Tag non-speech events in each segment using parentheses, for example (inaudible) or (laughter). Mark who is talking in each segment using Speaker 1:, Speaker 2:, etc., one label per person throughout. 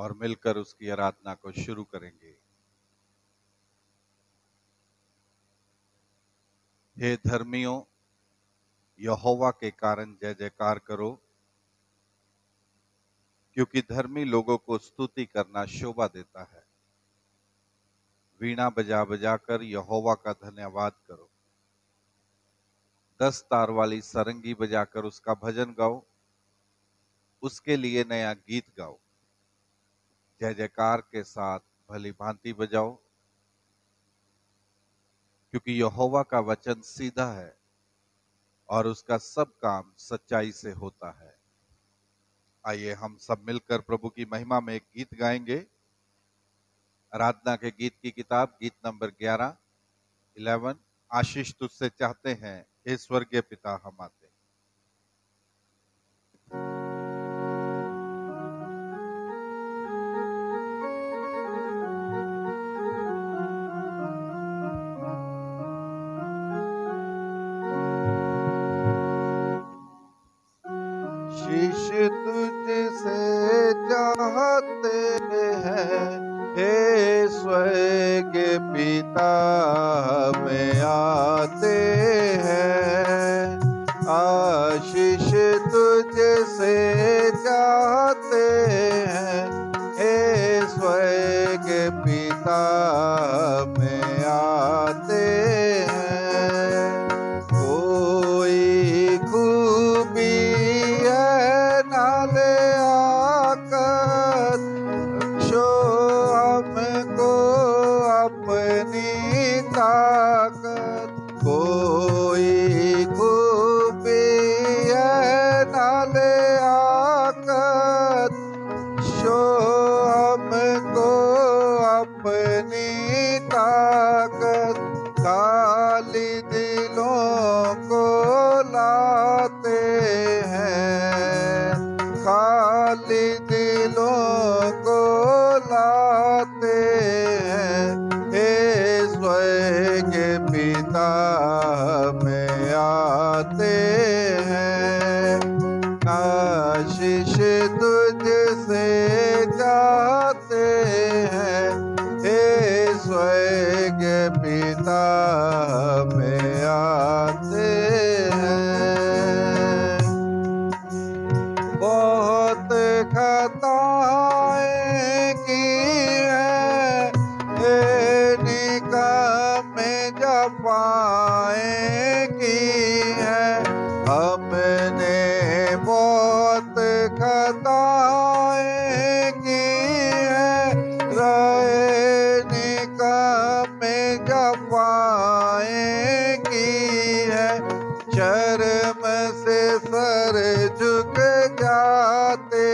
Speaker 1: और मिलकर उसकी आराधना को शुरू करेंगे। हे धर्मियों, यहोवा के कारण जय जयकार करो, क्योंकि धर्मी लोगों को स्तुति करना शोभा देता है। वीणा बजा बजा कर यहोवा का धन्यवाद करो। दस तार वाली सरंगी बजाकर उसका भजन गाओ। उसके लिए नया गीत गाओ। जय जयकार के साथ भली भांति बजाओ क्योंकि यहोवा का वचन सीधा है और उसका सब काम सच्चाई से होता है। आइए हम सब मिलकर प्रभु की महिमा में एक गीत गाएँगे। आराधना के गीत की किताब, गीत नंबर 11 11 आशीष तुझसे चाहते हैं, हे स्वर्गीय पिता हम जाते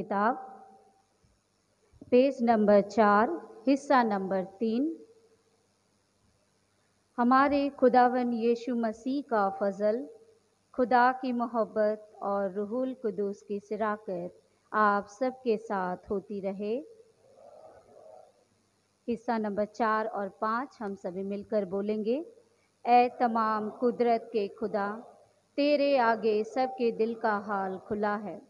Speaker 2: किताब। पेज नंबर चार, हिस्सा नंबर तीन। हमारे खुदावन यीशु मसीह का फजल, खुदा की मोहब्बत और रूहुल कुदूस की शराकत आप सबके साथ होती रहे। हिस्सा नंबर चार और पाँच हम सभी मिलकर बोलेंगे ए तमाम कुदरत के खुदा, तेरे आगे सबके दिल का हाल खुला है।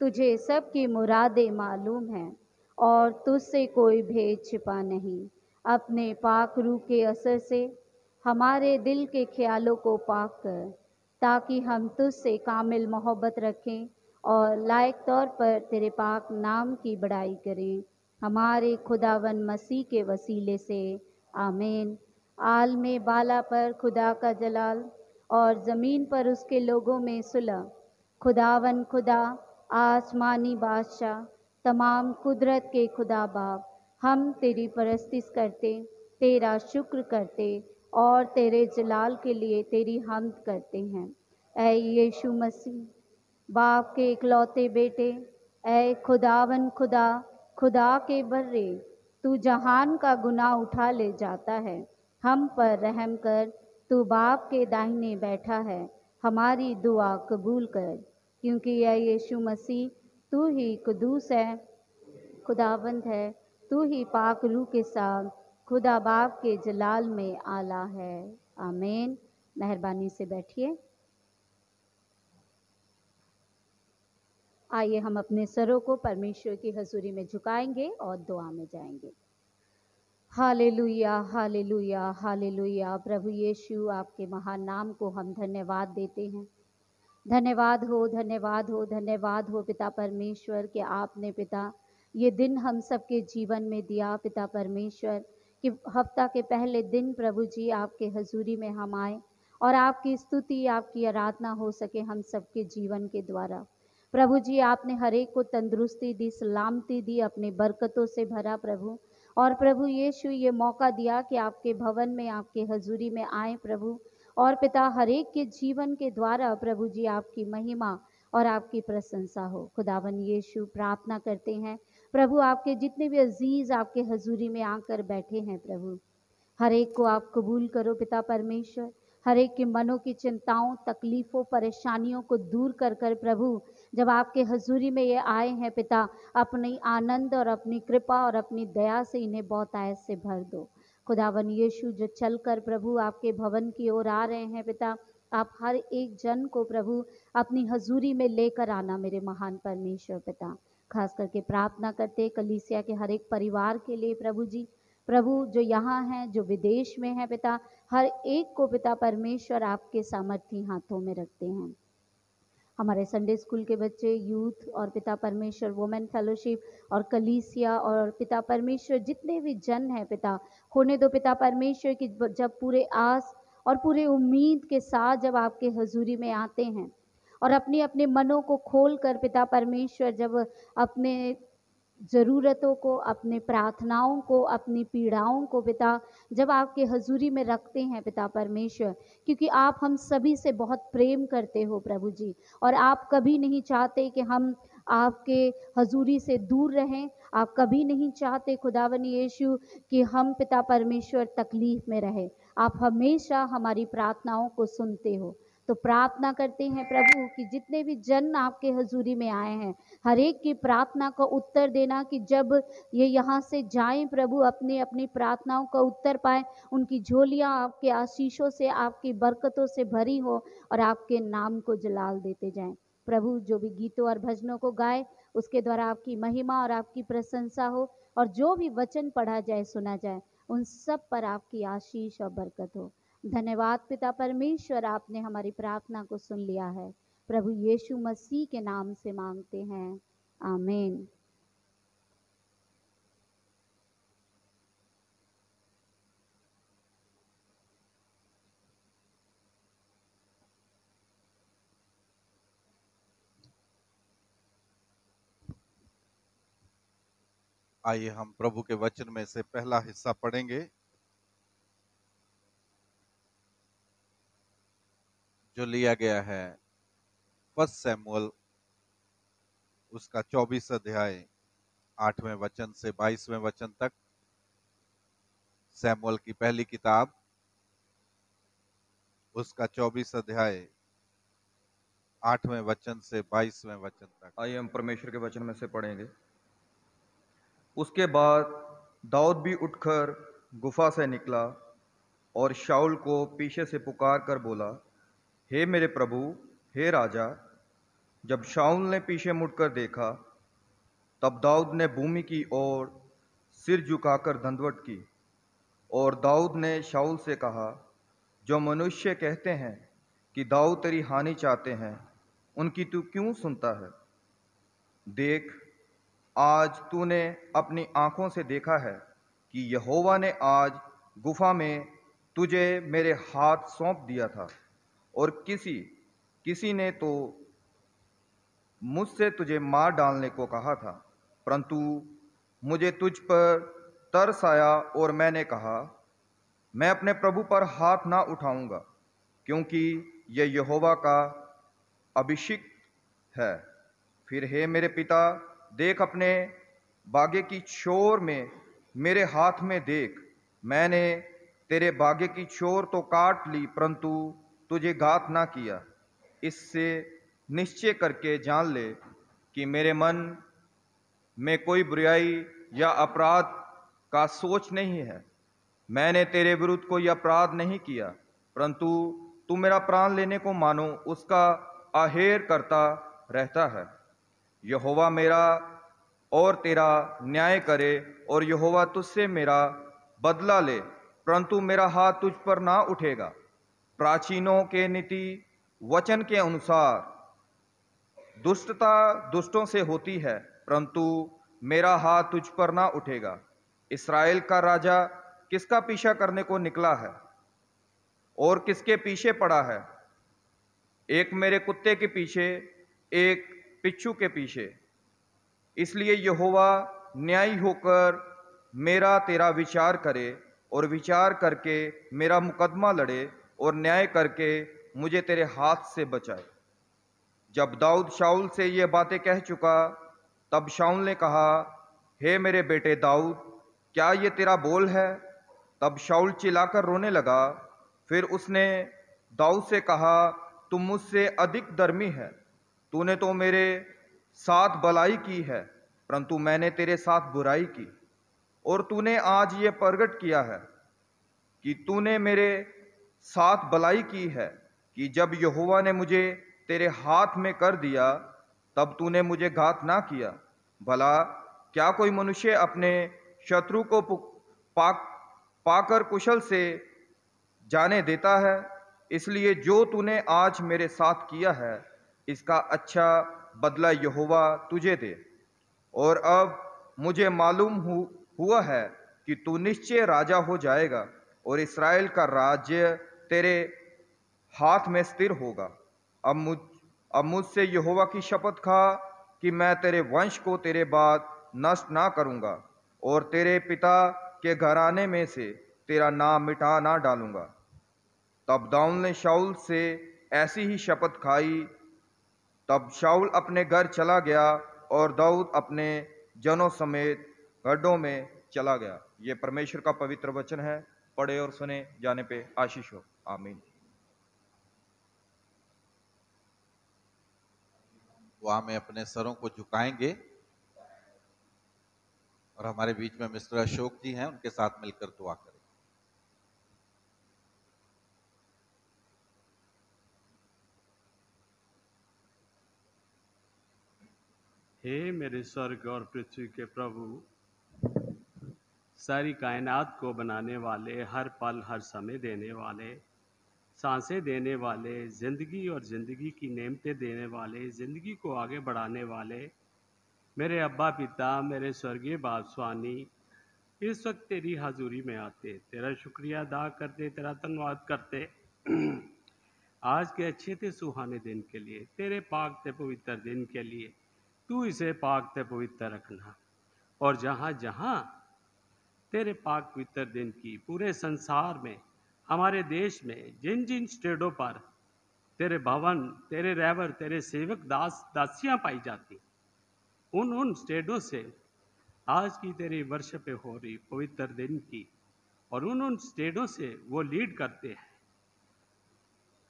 Speaker 2: तुझे सब सबकी मुरादें मालूम हैं और तुझसे कोई भेद छिपा नहीं। अपने पाक रूह के असर से, हमारे दिल के ख्यालों को पाक कर, ताकि हम तुझसे कामिल मोहब्बत रखें और लायक तौर पर तेरे पाक नाम की बड़ाई करें। हमारे खुदावन मसीह के वसीले से, आमीन। आल में बाला पर खुदा का जलाल और ज़मीन पर उसके लोगों में सुलह। खुदावन खुदा आसमानी बादशाह, तमाम कुदरत के खुदा बाप हम तेरी परस्तिश करते, तेरा शुक्र करते और तेरे जलाल के लिए तेरी हमद करते हैं। ऐ यीशु मसीह, बाप के इकलौते बेटे, ऐ खुदावन खुदा खुदा के बर्रे, तू जहान का गुनाह उठा ले जाता है। हम पर रहम कर, तू बाप के दाहिने बैठा है, हमारी दुआ कबूल कर। क्योंकि यह यीशु मसीह तू ही कुदूस है, खुदावंद है, तू ही पाक रू के साथ खुदा बाप के जलाल में आला है। आमीन। मेहरबानी से बैठिए। आइए हम अपने सरों को परमेश्वर की हजूरी में झुकाएँगे और दुआ में जाएँगे। हाले लुया हाले लुया हालेलुया हालेलुया। प्रभु यीशु, आपके महान नाम को हम धन्यवाद देते हैं। धन्यवाद हो धन्यवाद हो धन्यवाद हो पिता परमेश्वर कि आपने पिता, ये दिन हम सबके जीवन में दिया पिता परमेश्वर कि हफ़्ता के पहले दिन प्रभु जी आपके हजूरी में हम आए और आपकी स्तुति, आपकी आराधना हो सके हम सबके जीवन के द्वारा। प्रभु जी, आपने हर एक को तंदुरुस्ती दी, सलामती दी, अपनी बरकतों से भरा प्रभु। और प्रभु यीशु, ये मौका दिया कि आपके भवन में, आपके हजूरी में आए प्रभु। और पिता हरेक के जीवन के द्वारा प्रभु जी आपकी महिमा और आपकी प्रशंसा हो। खुदावन यीशु, प्रार्थना करते हैं। प्रभु आपके जितने भी अज़ीज़ आपके हजूरी में आकर बैठे हैं प्रभु। हर एक को आप कबूल करो पिता परमेश्वर। हर एक के मनों की चिंताओं, तकलीफ़ों, परेशानियों को दूर कर कर प्रभु, जब आपके हजूरी में ये आए हैं पिता, अपनी आनंद और अपनी कृपा और अपनी दया से इन्हें बहुत आयत से भर दो। खुदावन यीशु, जो चल कर प्रभु आपके भवन की ओर आ रहे हैं। पिता, आप हर एक जन को प्रभु अपनी हजूरी में लेकर आना मेरे महान परमेश्वर पिता। खास करके प्रार्थना करते कलीसिया के हर एक परिवार के लिए प्रभु जी। प्रभु, जो यहाँ हैं, जो विदेश में हैं पिता, हर एक को पिता परमेश्वर आपके सामर्थ्य हाथों में रखते हैं। हमारे संडे स्कूल के बच्चे यूथ और पिता परमेश्वर वुमेन फेलोशिप और कलीसिया और पिता परमेश्वर, जितने भी जन हैं पिता होने दो पिता परमेश्वर, की जब पूरे आस और पूरे उम्मीद के साथ जब आपके हजूरी में आते हैं और अपने अपने मनों को खोल कर पिता परमेश्वर, जब अपने ज़रूरतों को, अपने प्रार्थनाओं को, अपनी पीड़ाओं को पिता, जब आपके हजूरी में रखते हैं पिता परमेश्वर, क्योंकि आप हम सभी से बहुत प्रेम करते हो प्रभु जी और आप कभी नहीं चाहते कि हम आपके हजूरी से दूर रहें आप कभी नहीं चाहते खुदावन यीशु, कि हम पिता परमेश्वर तकलीफ़ में रहे। आप हमेशा हमारी प्रार्थनाओं को सुनते हो। तो प्रार्थना करते हैं प्रभु, कि जितने भी जन आपके हजूरी में आए हैं, हर एक की प्रार्थना का उत्तर देना, कि जब ये यहाँ से जाएँ प्रभु, अपने अपनी प्रार्थनाओं का उत्तर पाए, उनकी झोलियाँ आपके आशीषों से, आपकी बरकतों से भरी हो और आपके नाम को जलाल देते जाएँ। प्रभु, जो भी गीतों और भजनों को गाए उसके द्वारा आपकी महिमा और आपकी प्रशंसा हो और जो भी वचन पढ़ा जाए, सुना जाए, उन सब पर आपकी आशीष और बरकत हो। धन्यवाद पिता परमेश्वर, आपने हमारी प्रार्थना को सुन लिया है। प्रभु यीशु मसीह के नाम से मांगते हैं। आमीन।
Speaker 1: आइए हम प्रभु के वचन में से पहला हिस्सा पढ़ेंगे। जो लिया गया है, फ़र्स्ट सैमुअल, उसका चौबीस अध्याय, आठवें वचन से बाईसवें वचन तक। सैमुअल की पहली किताब, उसका चौबीस अध्याय, आठवें वचन से बाईसवें वचन तक।
Speaker 3: आइए हम परमेश्वर के वचन में से पढ़ेंगे। उसके बाद दाऊद भी उठकर गुफा से निकला और शाउल को पीछे से पुकार कर बोला, हे मेरे प्रभु, हे राजा, जब शाउल ने पीछे मुड़कर देखा, तब दाऊद ने भूमि की ओर सिर झुकाकर धंधवट की और दाऊद ने शाउल से कहा, जो मनुष्य कहते हैं कि दाऊद तेरी हानि चाहते हैं, उनकी तू क्यों सुनता है? देख आज तूने अपनी आँखों से देखा है कि यहोवा ने आज गुफा में तुझे मेरे हाथ सौंप दिया था, और किसी किसी ने तो मुझसे तुझे मार डालने को कहा था। परंतु मुझे तुझ पर तरस आया, और मैंने कहा, मैं अपने प्रभु पर हाथ ना उठाऊँगा, क्योंकि यह यहोवा का अभिषिक्त है। फिर हे मेरे पिता देख अपने बागे की छोर में, मेरे हाथ में देख। मैंने तेरे बागे की छोर तो काट ली, परंतु तुझे घात ना किया। इससे निश्चय करके जान ले कि मेरे मन में कोई बुराई या अपराध का सोच नहीं है। मैंने तेरे विरुद्ध कोई अपराध नहीं किया, परंतु तू मेरा प्राण लेने को मानो, उसका आहेर करता रहता है। यहोवा मेरा और तेरा न्याय करे और यहोवा तुझसे मेरा बदला ले, परंतु मेरा हाथ तुझ पर ना उठेगा। प्राचीनों के नीति, वचन के अनुसार दुष्टता दुष्टों से होती है, परंतु मेरा हाथ तुझ पर ना उठेगा। इसराइल का राजा किसका पीछा करने को निकला है और किसके पीछे पड़ा है? एक मेरे कुत्ते के पीछे एक पिच्छू के पीछे। इसलिए यहोवा न्यायी होकर मेरा तेरा विचार करे और विचार करके मेरा मुकदमा लड़े और न्याय करके मुझे तेरे हाथ से बचाए। जब दाऊद शाउल से ये बातें कह चुका, तब शाउल ने कहा, हे मेरे बेटे दाऊद, क्या ये तेरा बोल है? तब शाउल चिल्लाकर रोने लगा। फिर उसने दाऊद से कहा, तुम मुझसे अधिक धर्मी है। तूने तो मेरे साथ भलाई की है, परंतु मैंने तेरे साथ बुराई की, और तूने आज ये प्रगट किया है कि तूने मेरे साथ भलाई की है कि जब यहोवा ने मुझे तेरे हाथ में कर दिया, तब तूने मुझे घात ना किया। भला, क्या कोई मनुष्य अपने शत्रु को पाक, पाकर कुशल से जाने देता है? इसलिए जो तूने आज मेरे साथ किया है इसका अच्छा बदला यहोवा तुझे दे। और अब मुझे मालूम हु, हुआ है कि तू निश्चय राजा हो जाएगा और इसराइल का राज्य तेरे हाथ में स्थिर होगा। अब मुझ अब मुझसे यहोवा की शपथ खा कि मैं तेरे वंश को तेरे बाद नष्ट ना करूँगा और तेरे पिता के घराने में से तेरा नाम मिटा ना डालूँगा। तब दाऊल ने शाउल से ऐसी ही शपथ खाई तब शाउल अपने घर चला गया और दाऊद अपने जनों समेत गड्ढों में चला गया। ये परमेश्वर का पवित्र वचन है। पढ़े और सुने, जाने पे आशीष हो। आमीन।
Speaker 1: वहाँ में अपने सरों को झुकाएँगे और हमारे बीच में मिस्टर अशोक जी हैं, उनके साथ मिलकर दुआ करें।
Speaker 4: हे मेरे स्वर्ग और पृथ्वी के प्रभु, सारी कायनात को बनाने वाले, हर पल, हर समय देने वाले, साँसें देने वाले, ज़िंदगी और ज़िंदगी की नेमतें देने वाले, ज़िंदगी को आगे बढ़ाने वाले, मेरे अब्बा पिता, मेरे स्वर्गीय बाप स्वानी इस वक्त तेरी हाजुरी में आते, तेरा शुक्रिया अदा करते, तेरा धन्यवाद करते। (clears throat) आज के अच्छे थे सुहाने दिन के लिए, तेरे पाक ते पवित्र दिन के लिए तू इसे पाक ते पवित्र रखना। और जहाँ जहाँ तेरे पाक पवित्र दिन की पूरे संसार में, हमारे देश में जिन जिन स्टेटों पर तेरे भवन, तेरे रैवर, तेरे सेवक दास, दासियाँ पाई जाती उन उन स्टेटों से आज की तेरी वर्ष पे हो रही पवित्र दिन की, और उन उन स्टेटों से वो लीड करते हैं।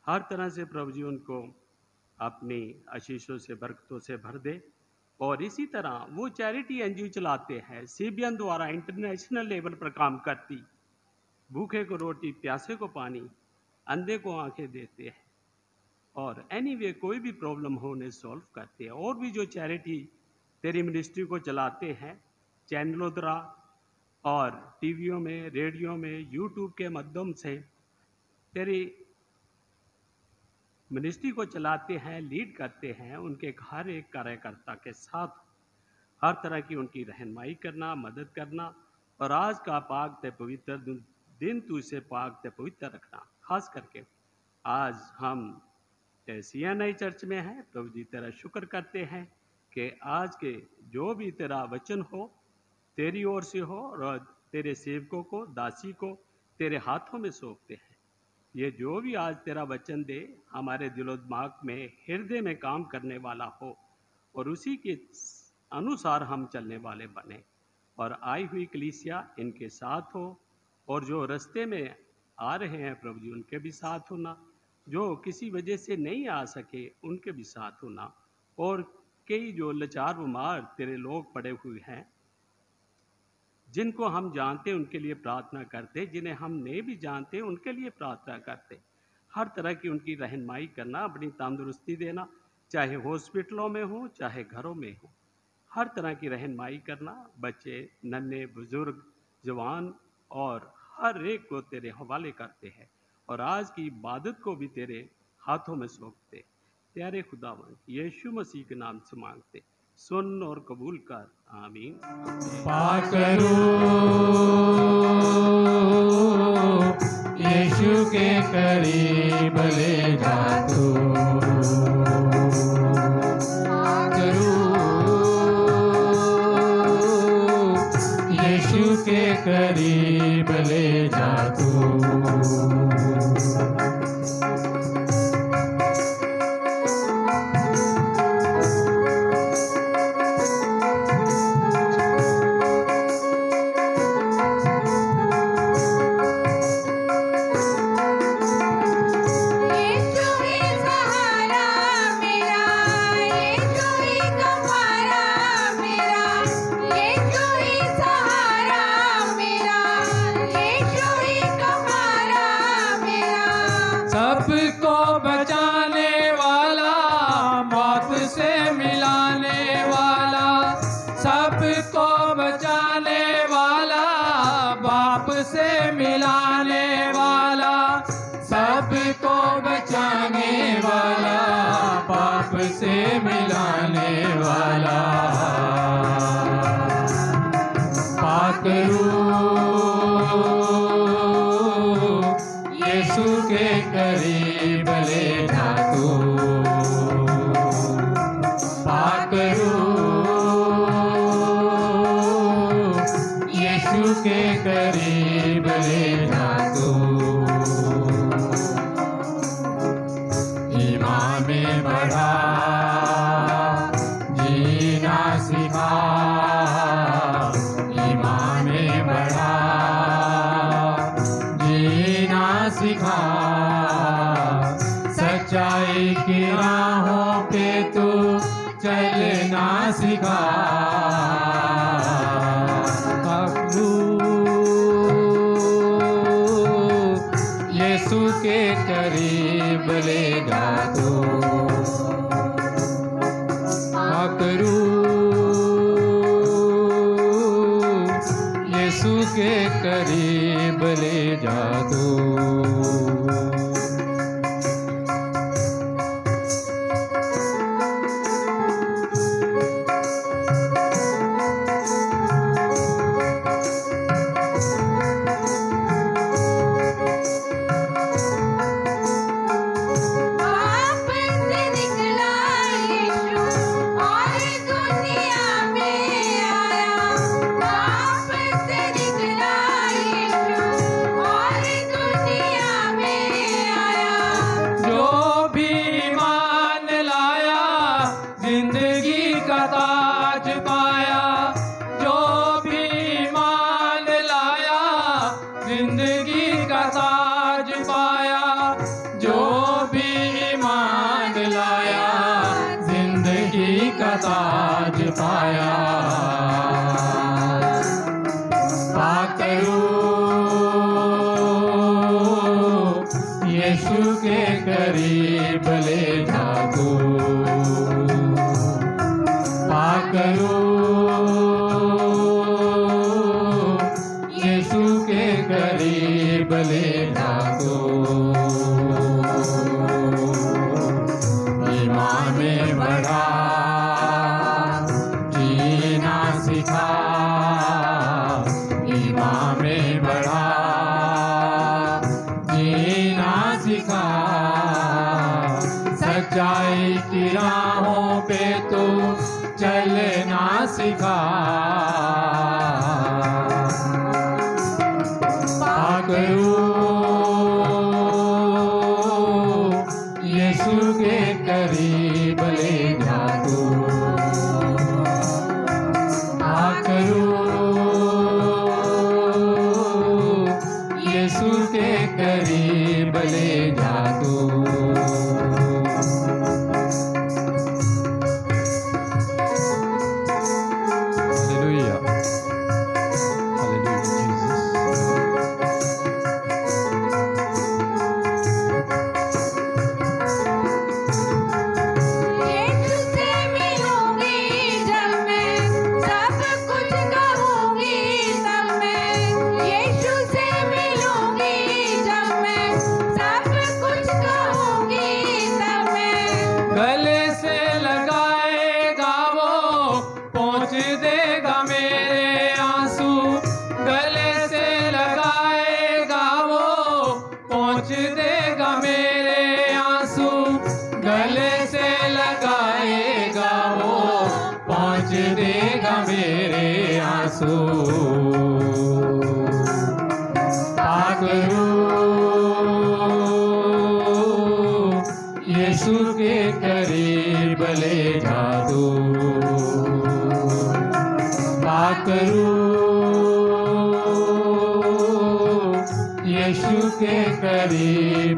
Speaker 4: हर तरह से प्रभु जी उनको अपनी आशीषों से, बरकतों से भर दे और इसी तरह वो चैरिटी एनजीओ चलाते हैं। सीबीएन द्वारा इंटरनेशनल लेवल पर काम करती। भूखे को रोटी प्यासे को पानी अंधे को आँखें देते हैं। और एनी anyway, कोई भी प्रॉब्लम हो उन्हें सॉल्व करते हैं। और भी जो चैरिटी तेरी मिनिस्ट्री को चलाते हैं चैनलों द्वारा और टीवियों में रेडियो में यूट्यूब के माध्यम से तेरी मिनिस्ट्री को चलाते हैं, लीड करते हैं, उनके हर एक कार्यकर्ता के साथ हर तरह की उनकी रहनमाई करना, मदद करना और आज का पाक ते पवित्र दिन तू इसे पाक ते पवित्र रखना। खास करके आज हम सी नई चर्च में हैं। प्रभु जी तेरा शुक्र करते हैं कि आज के जो भी तेरा वचन हो, तेरी ओर से हो और तेरे सेवकों को, दासी को तेरे हाथों में सौंपते हैं। ये जो भी आज तेरा वचन दे, हमारे दिलो दिमाग में, हृदय में काम करने वाला हो, और उसी के अनुसार हम चलने वाले बने, और आई हुई कलीसिया इनके साथ हो, और जो रास्ते में आ रहे हैं प्रभु जी, उनके भी साथ होना, जो किसी वजह से नहीं आ सके, उनके भी साथ होना, और कई जो लचार बीमार तेरे लोग पड़े हुए हैं जिनको हम जानते, उनके लिए प्रार्थना करते, जिन्हें हम नहीं भी जानते, उनके लिए प्रार्थना करते। हर तरह की उनकी रहनमाई करना, अपनी तंदुरुस्ती देना, चाहे हॉस्पिटलों में हो, चाहे घरों में हो। हर तरह की रहनमाई करना, बच्चे, नन्हे, बुज़ुर्ग, जवान और हर एक को तेरे हवाले करते हैं। और आज की इबादत को भी तेरे हाथों में सौंपते प्यारे खुदावन यीशु मसीह के नाम से मांगते सुन और कबूल कर। आमीन।
Speaker 5: पाकरू यीशु के करीब ले जा तू। के करीब ले। करीब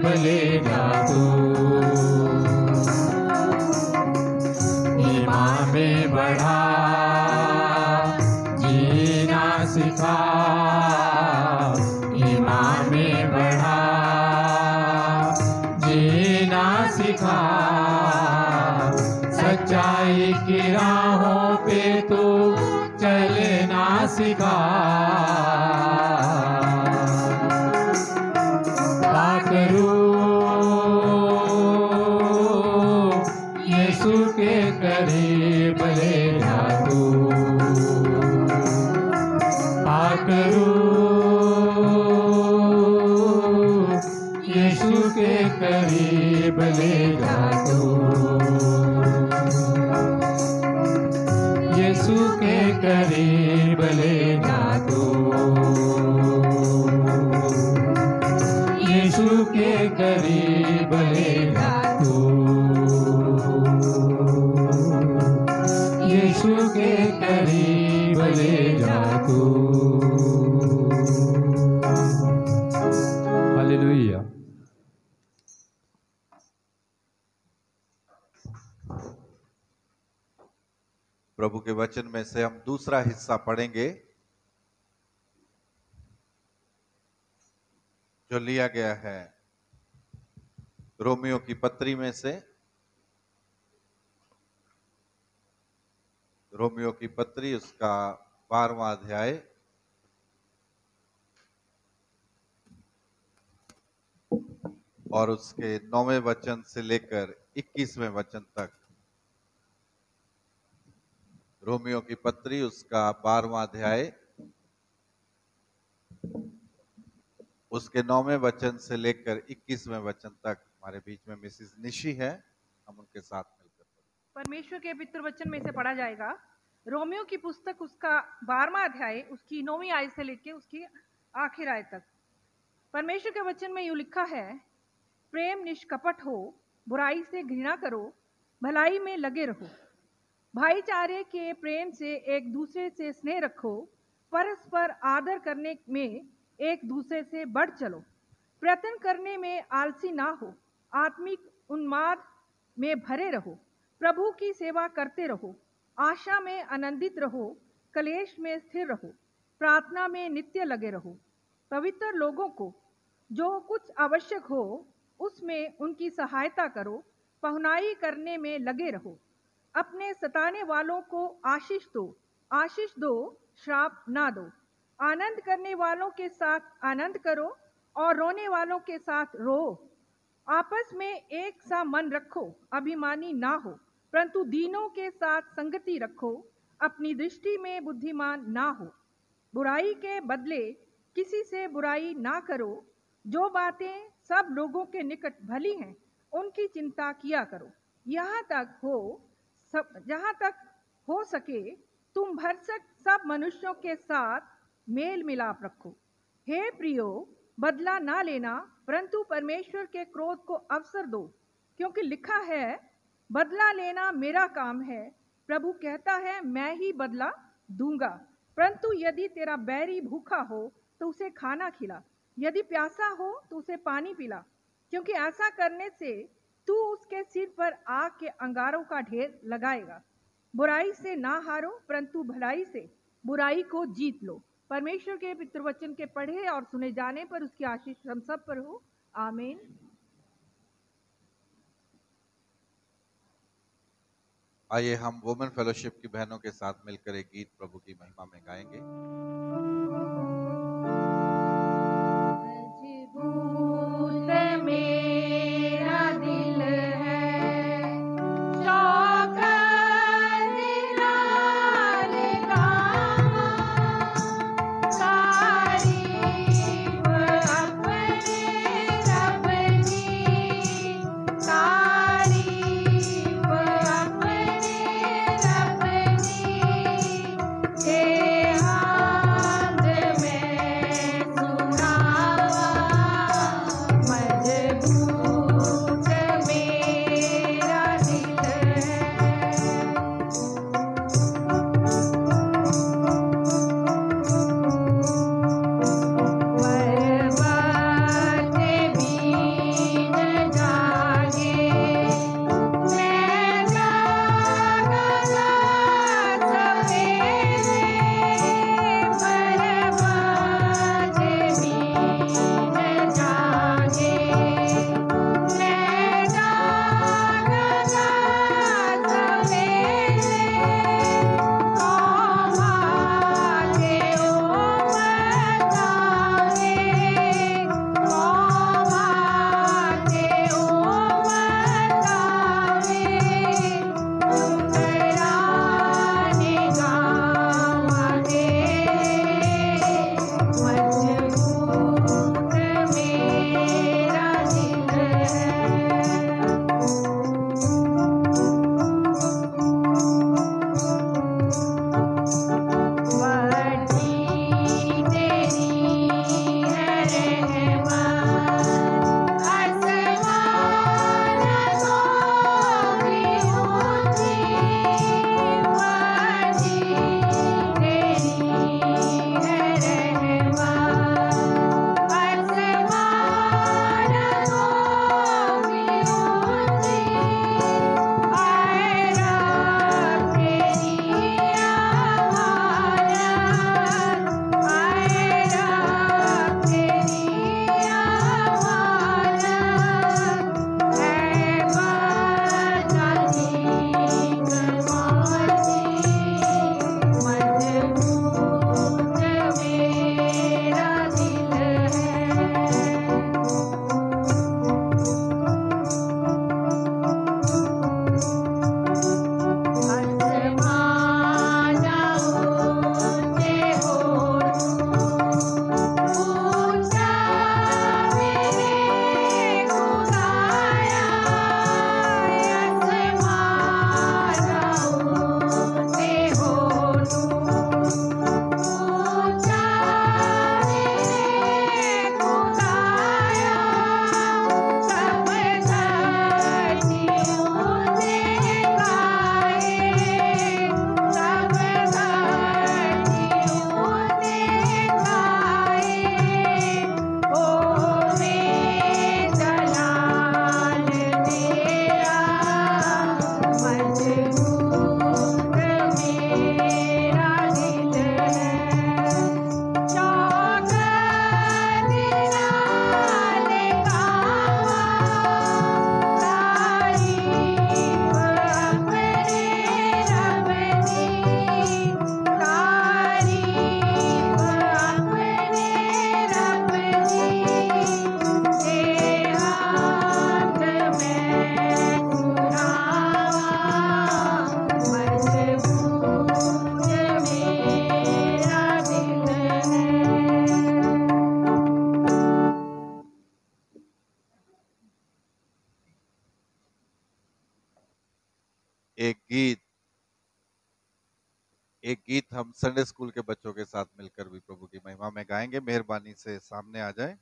Speaker 5: के
Speaker 1: वचन में से हम दूसरा हिस्सा पढ़ेंगे, जो लिया गया है रोमियो की पत्री में से। रोमियो की पत्री, उसका बारहवा अध्याय। और उसके नौवें वचन से लेकर इक्कीसवें वचन तक रोमियो की पत्री, उसका बारवा अध्याय। उसके नौवें वचन से लेकर इक्कीसवें वचन तक हमारे बीच में मिसिस निशी है। हम उनके साथ मिलकर
Speaker 6: परमेश्वर के पितृ वचन में से पढ़ा जाएगा। रोमियो की पुस्तक, उसका बारवा अध्याय, उसकी नौवीं आय से लेकर उसकी आखिर आय तक। परमेश्वर के वचन में यूँ लिखा है, प्रेम निष्कपट हो, बुराई से घृणा करो, भलाई में लगे रहो। भाईचारे के प्रेम से एक दूसरे से स्नेह रखो, परस्पर आदर करने में एक दूसरे से बढ़ चलो। प्रयत्न करने में आलसी ना हो, आत्मिक उन्माद में भरे रहो, प्रभु की सेवा करते रहो, आशा में आनंदित रहो, कलेश में स्थिर रहो, प्रार्थना में नित्य लगे रहो। पवित्र लोगों को, जो कुछ आवश्यक हो, उसमें उनकी सहायता करो, पहुनाई करने में लगे रहो। अपने सताने वालों को आशीष दो आशीष दो, श्राप ना दो। आनंद करने वालों के साथ आनंद करो और रोने वालों के साथ रो। आपस में एक सा मन रखो, अभिमानी ना हो, परंतु दीनों के साथ संगति रखो, अपनी दृष्टि में बुद्धिमान ना हो। बुराई के बदले किसी से बुराई ना करो। जो बातें सब लोगों के निकट भली हैं, उनकी चिंता किया करो। यहाँ तक हो सब, जहाँ तक हो सके, तुम भरसक सब मनुष्यों के साथ मेल मिलाप रखो। हे प्रियो, बदला ना लेना, परंतु परमेश्वर के क्रोध को अवसर दो, क्योंकि लिखा है, बदला लेना मेरा काम है। प्रभु कहता है, मैं ही बदला दूँगा। परंतु यदि तेरा बैरी भूखा हो तो उसे खाना खिला। यदि प्यासा हो तो उसे पानी पिला, क्योंकि ऐसा करने से तू उसके सिर पर आग के अंगारों का ढेर लगाएगा। बुराई से ना हारो, परंतु भलाई से बुराई को जीत लो। परमेश्वर के पितृवचन के पढ़े और सुने जाने पर उसकी आशीष हम सब पर हो। आमीन।
Speaker 1: आइए हम वुमेन फेलोशिप की बहनों के साथ मिलकर एक गीत प्रभु की महिमा में गाएँगे।
Speaker 7: संडे स्कूल के बच्चों के साथ मिलकर भी प्रभु की महिमा में गाएँगे। मेहरबानी से सामने आ जाए।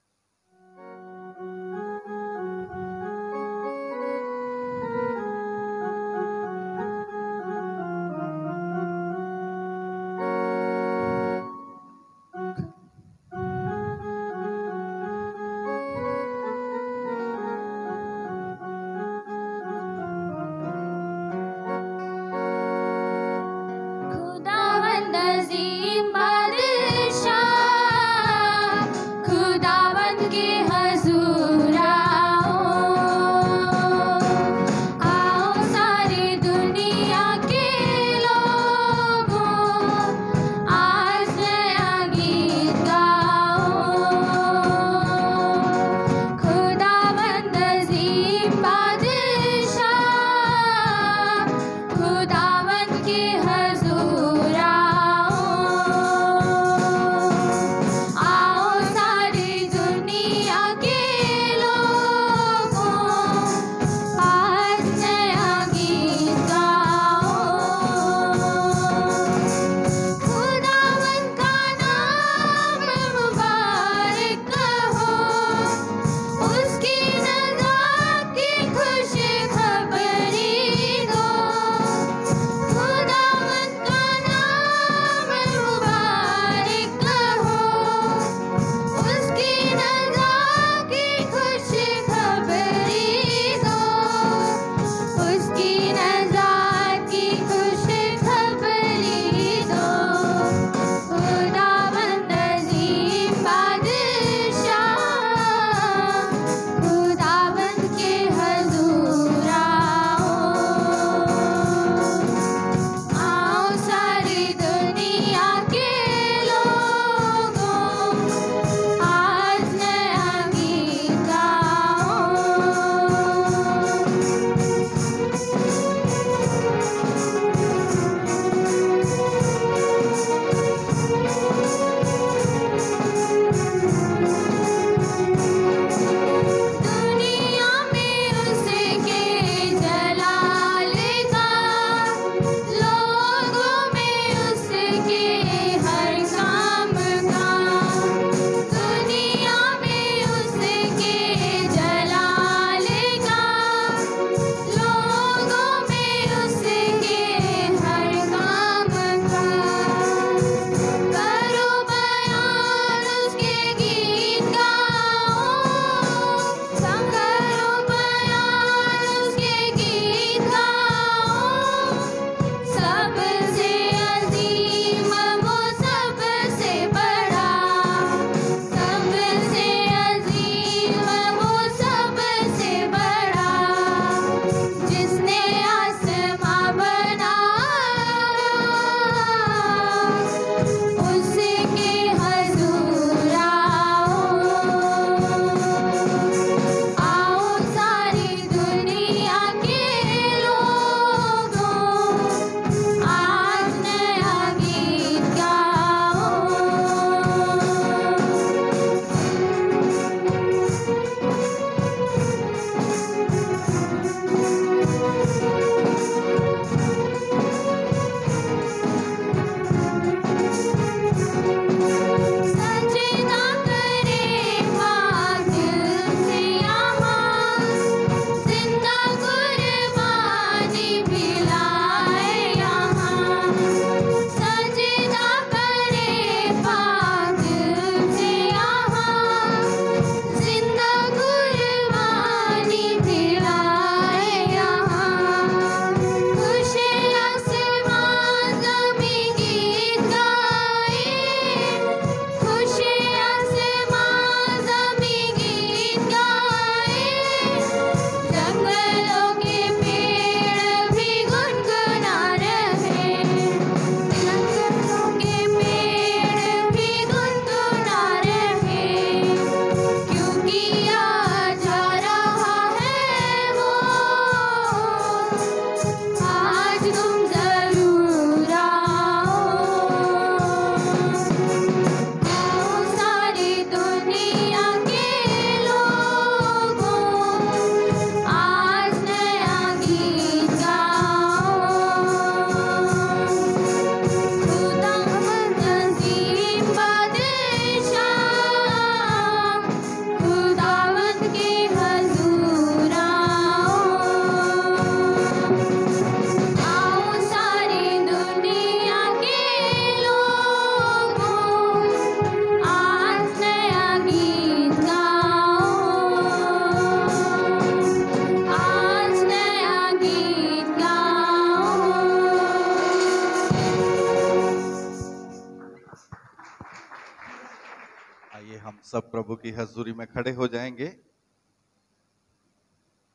Speaker 1: की हजूरी में खड़े हो जाएँगे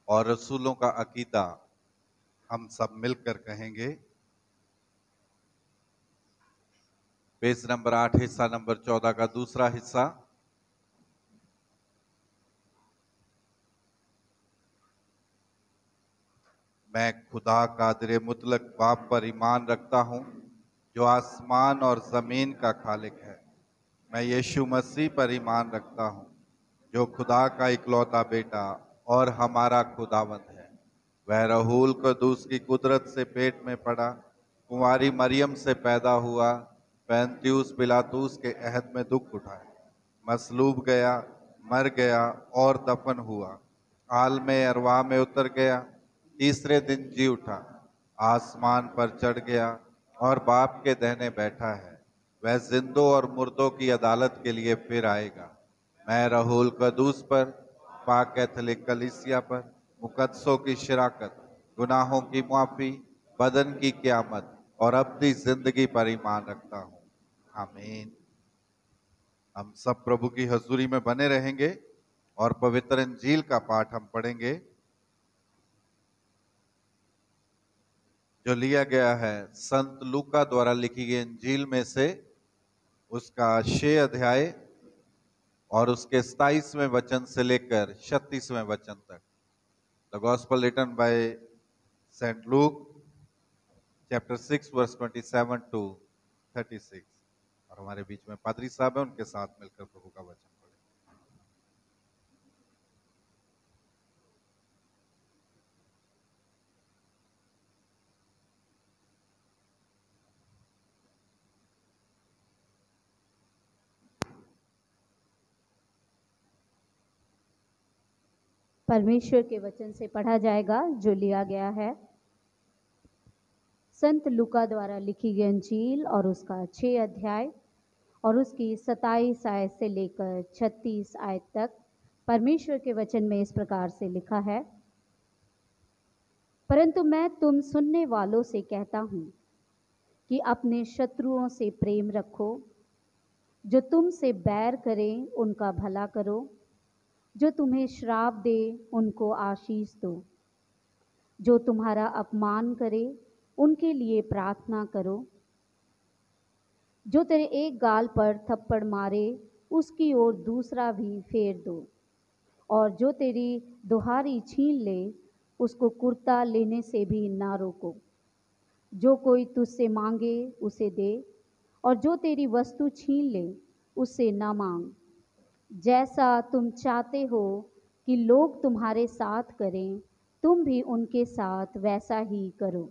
Speaker 1: और रसूलों का अकीदा हम सब मिलकर कहेंगे। पेज नंबर आठ, हिस्सा नंबर चौदह का दूसरा हिस्सा। मैं खुदा कादिर मुतलक बाप पर ईमान रखता हूँ, जो आसमान और ज़मीन का खालिक है। मैं यीशु मसीह पर ईमान रखता हूँ, जो खुदा का इकलौता बेटा और हमारा खुदावंद है। वह रहूल की कुदरत से पेट में पड़ा, कुंवारी मरियम से पैदा हुआ, पैंतीस बिलातूस के अहद में दुख उठाए मसलूब गया, मर गया और दफन हुआ। आल में, अरवा में उतर गया, तीसरे दिन जी उठा, आसमान पर चढ़ गया और बाप के दहने बैठा है। वह जिंदों और मुर्दों की अदालत के लिए फिर आएगा। मैं राहुल कदूस पर पाक कैथलिक कलिसिया पर मुकदसों की शराकत, गुनाहों की माफ़ी बदन की क्यामत और अपनी ज़िंदगी पर ईमान रखता हूँ। आमीन। हम सब प्रभु की हजूरी में बने रहेंगे और पवित्र इंजील का पाठ हम पढ़ेंगे, जो लिया गया है संत लूका द्वारा लिखी गई इंजील में से उसका छह अध्याय और उसके सताइसवें वचन से लेकर छत्तीसवें वचन तक। The gospel written by saint Luke chapter six verse twenty seven to thirty six और हमारे बीच में पादरी साहब है, उनके साथ मिलकर प्रभु का वचन।
Speaker 2: परमेश्वर के वचन से पढ़ा जाएगा, जो लिया गया है। संत लुका द्वारा लिखी गई अंजील और उसका छः अध्याय और उसकी सताईस आयत से लेकर छत्तीस आयत तक परमेश्वर के वचन में इस प्रकार से लिखा है। परंतु मैं तुम सुनने वालों से कहता हूँ कि अपने शत्रुओं से प्रेम रखो, जो तुमसे बैर करें, उनका भला करो। जो तुम्हें श्राप दे, उनको आशीष दो। जो तुम्हारा अपमान करे, उनके लिए प्रार्थना करो। जो तेरे एक गाल पर थप्पड़ मारे, उसकी ओर दूसरा भी फेर दो। और जो तेरी दुहारी छीन ले, उसको कुर्ता लेने से भी ना रोको। जो कोई तुझसे मांगे, उसे दे। और जो तेरी वस्तु छीन ले, उससे ना मांग। जैसा तुम चाहते हो कि लोग तुम्हारे साथ करें, तुम भी उनके साथ वैसा ही करो।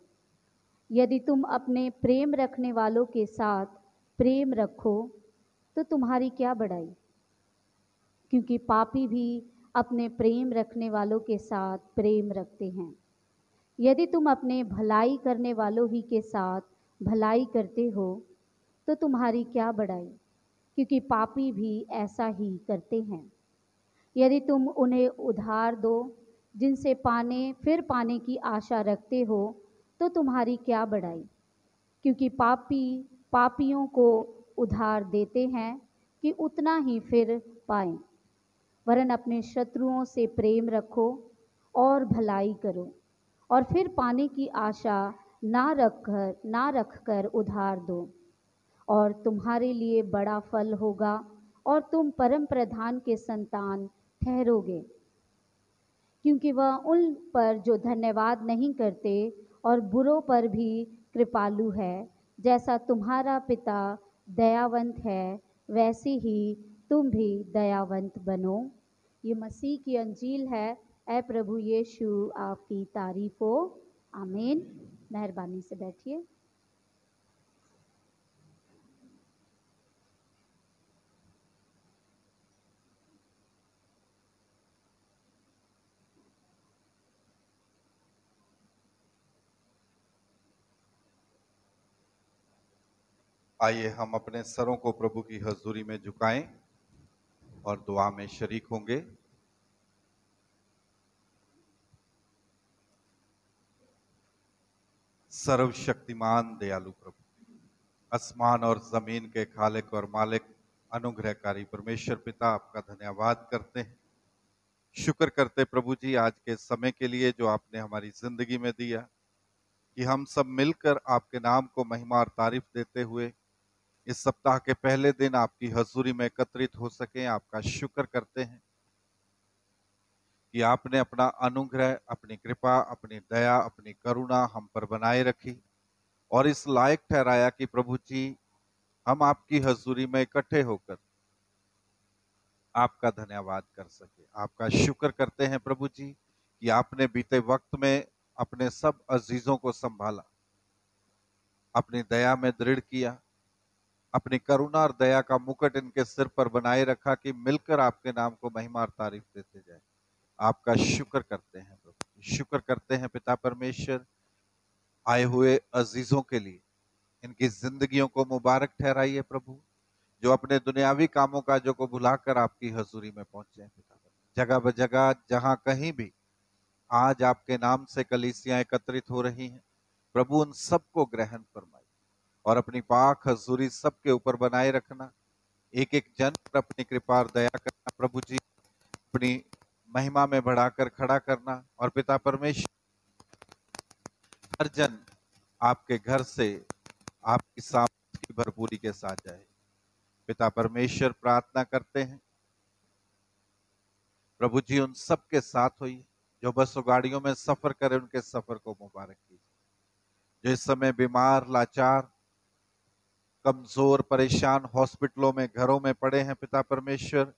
Speaker 2: यदि तुम अपने प्रेम रखने वालों के साथ प्रेम रखो तो तुम्हारी क्या बढ़ाई क्योंकि पापी भी अपने प्रेम रखने वालों के साथ प्रेम रखते हैं। यदि तुम अपने भलाई करने वालों ही के साथ भलाई करते हो तो तुम्हारी क्या बढ़ाई क्योंकि पापी भी ऐसा ही करते हैं। यदि तुम उन्हें उधार दो, जिनसे पाने, फिर पाने की आशा रखते हो तो तुम्हारी क्या बढ़ाई क्योंकि पापी, पापियों को उधार देते हैं कि उतना ही फिर पाएँ। वरन अपने शत्रुओं से प्रेम रखो और भलाई करो, और फिर पाने की आशा ना रख कर ना रख कर उधार दो। और तुम्हारे लिए बड़ा फल होगा और तुम परम प्रधान के संतान ठहरोगे। क्योंकि वह उन पर जो धन्यवाद नहीं करते और बुरों पर भी कृपालु है, जैसा तुम्हारा पिता दयावंत है, वैसे ही तुम भी दयावंत बनो। ये मसीह की अंजील है। ए प्रभु यीशु, आपकी तारीफ़। हो आमीन। मेहरबानी से बैठिए।
Speaker 1: आइए हम अपने सरों को प्रभु की हजूरी में झुकाएँ और दुआ में शरीक होंगे। सर्वशक्तिमान दयालु प्रभु, आसमान और ज़मीन के खालिक और मालिक, अनुग्रहकारी परमेश्वर पिता, आपका धन्यवाद करते हैं। शुक्र करते प्रभु जी आज के समय के लिए जो आपने हमारी ज़िंदगी में दिया कि हम सब मिलकर आपके नाम को महिमा और तारीफ़ देते हुए इस सप्ताह के पहले दिन आपकी हजूरी में एकत्रित हो सके, आपका शुक्र करते हैं कि आपने अपना अनुग्रह, अपनी कृपा, अपनी दया, अपनी करुणा हम पर बनाए रखी और इस लायक ठहराया कि प्रभु जी, हम आपकी हजूरी में इकट्ठे होकर आपका धन्यवाद कर सके। आपका शुक्र करते हैं प्रभु जी कि आपने बीते वक्त में अपने सब अजीजों को संभाला, अपनी दया में दृढ़ किया अपनी करुणा और दया का मुकुट इनके सिर पर बनाए रखा कि मिलकर आपके नाम को महिमा और तारीफ़ देते जाए। आपका शुक्र करते हैं प्रभु शुक्र करते हैं पिता परमेश्वर, आए हुए अजीजों के लिए। इनकी जिंदगियों को मुबारक ठहराइए प्रभु। जो अपने दुनियावी कामों काजों को भुलाकर आपकी हजूरी में पहुँचे हैं पिता जगह ब जगह, जहाँ कहीं भी, आज आपके नाम से कलीसियाँ एकत्रित हो रही हैं। प्रभु, उन सबको ग्रहण फरमाई और अपनी पाक हजूरी सबके ऊपर बनाए रखना। एक एक जन पर अपनी कृपा और दया करना प्रभु जी। अपनी महिमा में बढ़ाकर खड़ा करना और पिता परमेश्वर, हर जन आपके घर से आपकी सामर्थ की भरपूरी के साथ जाए। पिता परमेश्वर, प्रार्थना करते हैं। प्रभु जी, उन सब के साथ हुई जो बसों गाड़ियों में सफ़र करें, उनके सफ़र को मुबारक कीजिए। जो इस समय बीमार, लाचार कमज़ोर, परेशान हॉस्पिटलों में, घरों में पड़े हैं पिता परमेश्वर।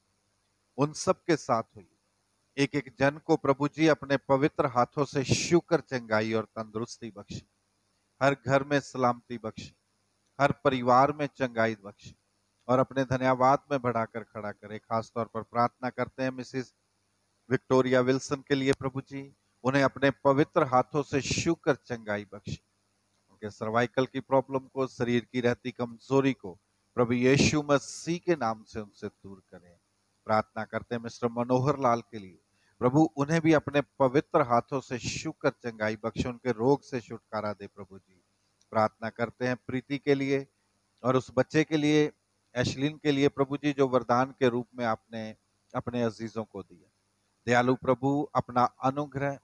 Speaker 1: उन सब के साथ हुई। एक एक जन को प्रभु जी अपने पवित्र हाथों से शुकर चंगाई और तंदुरुस्ती बख्शी। हर घर में सलामती बख्शी। हर परिवार में चंगाई बख्शी। और अपने धन्यवाद में बढ़ाकर खड़ा करे। खासतौर पर प्रार्थना करते हैं मिसिस विक्टोरिया विल्सन के लिए प्रभु जी। उन्हें अपने पवित्र हाथों से शुकर चंगाई बख्शी। उनके सर्वाइकल की प्रॉब्लम को, शरीर की रहती कमज़ोरी को प्रभु यीशु मसीह के नाम से उनसे दूर करें। प्रार्थना करते हैं मिस्टर मनोहर लाल के लिए। प्रभु, उन्हें भी अपने पवित्र हाथों से शुक्र चंगाई बख्शे, उनके रोग से छुटकारा दे प्रभु जी। प्रार्थना करते हैं प्रीति के लिए और उस बच्चे के लिए, एशलिन के लिए प्रभु जी, जो वरदान के रूप में आपने अपने अजीजों को दिया। दयालु प्रभु, अपना अनुग्रह,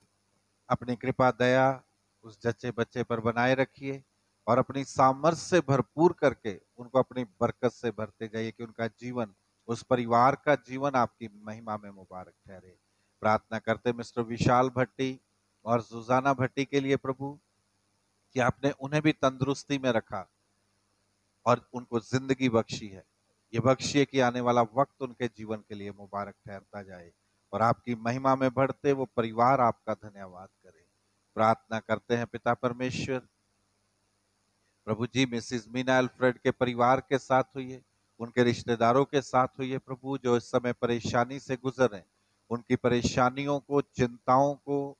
Speaker 1: अपनी कृपा, दया उस जच्चे बच्चे पर बनाए रखिए और अपनी सामर्थ्य से भरपूर करके उनको अपनी बरकत से भरते जाइए कि उनका जीवन, उस परिवार का जीवन आपकी महिमा में मुबारक ठहरे। प्रार्थना करते मिस्टर विशाल भट्टी और सुजाना भट्टी के लिए प्रभु कि आपने उन्हें भी तंदुरुस्ती में रखा और उनको ज़िंदगी बख्शी है। ये बख्शिए कि आने वाला वक्त उनके जीवन के लिए मुबारक ठहरता जाए और आपकी महिमा में बढ़ते वो परिवार आपका धन्यवाद करे। प्रार्थना करते हैं पिता परमेश्वर। प्रभु जी, मिसिस मीना, अल्फ्रेड के परिवार के साथ हुई उनके रिश्तेदारों के साथ हुई है प्रभु, जो इस समय परेशानी से गुजर रहे उनकी परेशानियों को, चिंताओं को,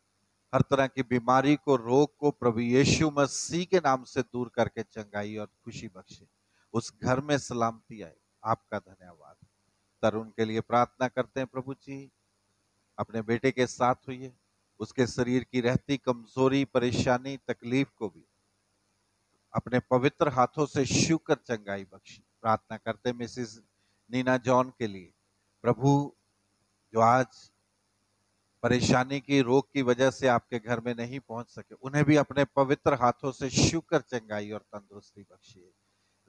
Speaker 1: हर तरह की बीमारी को, रोग को प्रभु यीशु मसीह के नाम से दूर करके चंगाई और खुशी बख्शे। उस घर में सलामती आए। आपका धन्यवाद। तरुण के लिए प्रार्थना करते हैं प्रभु जी। अपने बेटे के साथ हुई उसके शरीर की रहती कमज़ोरी, परेशानी, तकलीफ़ को भी अपने पवित्र हाथों से शुक्र चंगाई बख्शी। प्रार्थना करते मिसिस नीना जॉन के लिए। प्रभु, जो आज परेशानी की, रोग की वजह से आपके घर में नहीं पहुँच सके, उन्हें भी अपने पवित्र हाथों से शुक्र चंगाई और तंदुरुस्ती बख्शिए।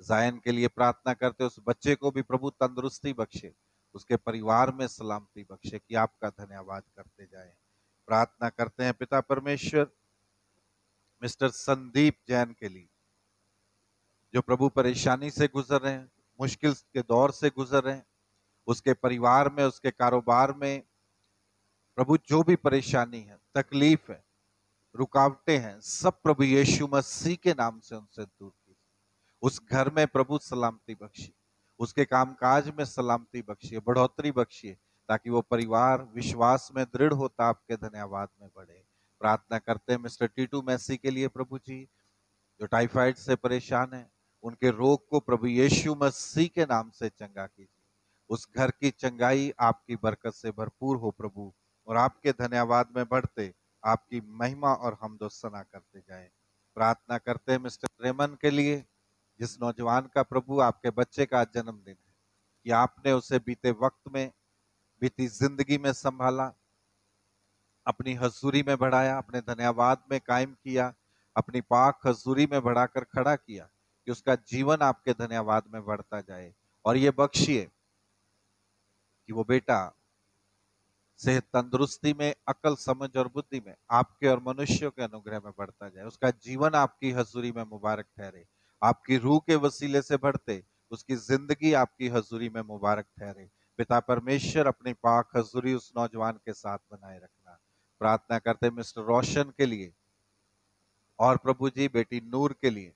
Speaker 1: जायन के लिए प्रार्थना करते उस बच्चे को भी प्रभु तंदुरुस्ती बख्शे उसके परिवार में सलामती बख्शे कि आपका धन्यवाद करते जाए। प्रार्थना करते हैं पिता परमेश्वर, मिस्टर संदीप जैन के लिए, जो प्रभु परेशानी से गुजर रहे हैं, मुश्किल के दौर से गुजर रहे हैं, उसके परिवार में, उसके कारोबार में, प्रभु जो भी परेशानी है, तकलीफ़ है, रुकावटें हैं, सब प्रभु यीशु मसीह के नाम से उनसे दूर कीजिए उस घर में प्रभु सलामती बख्शी, उसके कामकाज में सलामती बख्शिए बढ़ोतरी बख्शिए ताकि वो परिवार विश्वास में दृढ़ होता आपके धन्यवाद में बढ़े। प्रार्थना करते हैं मिस्टर टीटू मैसी के लिए प्रभु जी, जो टाइफाइड से परेशान है, उनके रोग को प्रभु यीशु मसीह के नाम से चंगा कीजिए। उस घर की चंगाई आपकी बरकत से भरपूर हो प्रभु, और आपके धन्यवाद में बढ़ते, आपकी महिमा और हमदोसना करते जाए। प्रार्थना करते हैं मिस्टर रेमन के लिए, जिस नौजवान का प्रभु आपके बच्चे का जन्मदिन है, कि आपने उसे बीते वक्त में बीती ज़िंदगी में संभाला, अपनी हजूरी में बढ़ाया, अपने धन्यवाद में कायम किया, अपनी पाक हजूरी में बढ़ाकर खड़ा किया कि उसका जीवन आपके धन्यवाद में बढ़ता जाए। और ये बख्शिए कि वो बेटा सेहत तंदुरुस्ती में, अकल, समझ और बुद्धि में आपके और मनुष्यों के अनुग्रह में बढ़ता जाए। उसका जीवन आपकी हजूरी में मुबारक ठहरे। आपकी रूह के वसीले से बढ़ते, उसकी ज़िंदगी आपकी हजूरी में मुबारक ठहरे। पिता परमेश्वर अपनी पाक हजूरी उस नौजवान के साथ बनाए रखना। प्रार्थना करते मिस्टर रोशन के लिए और प्रभु जी, बेटी नूर के लिए,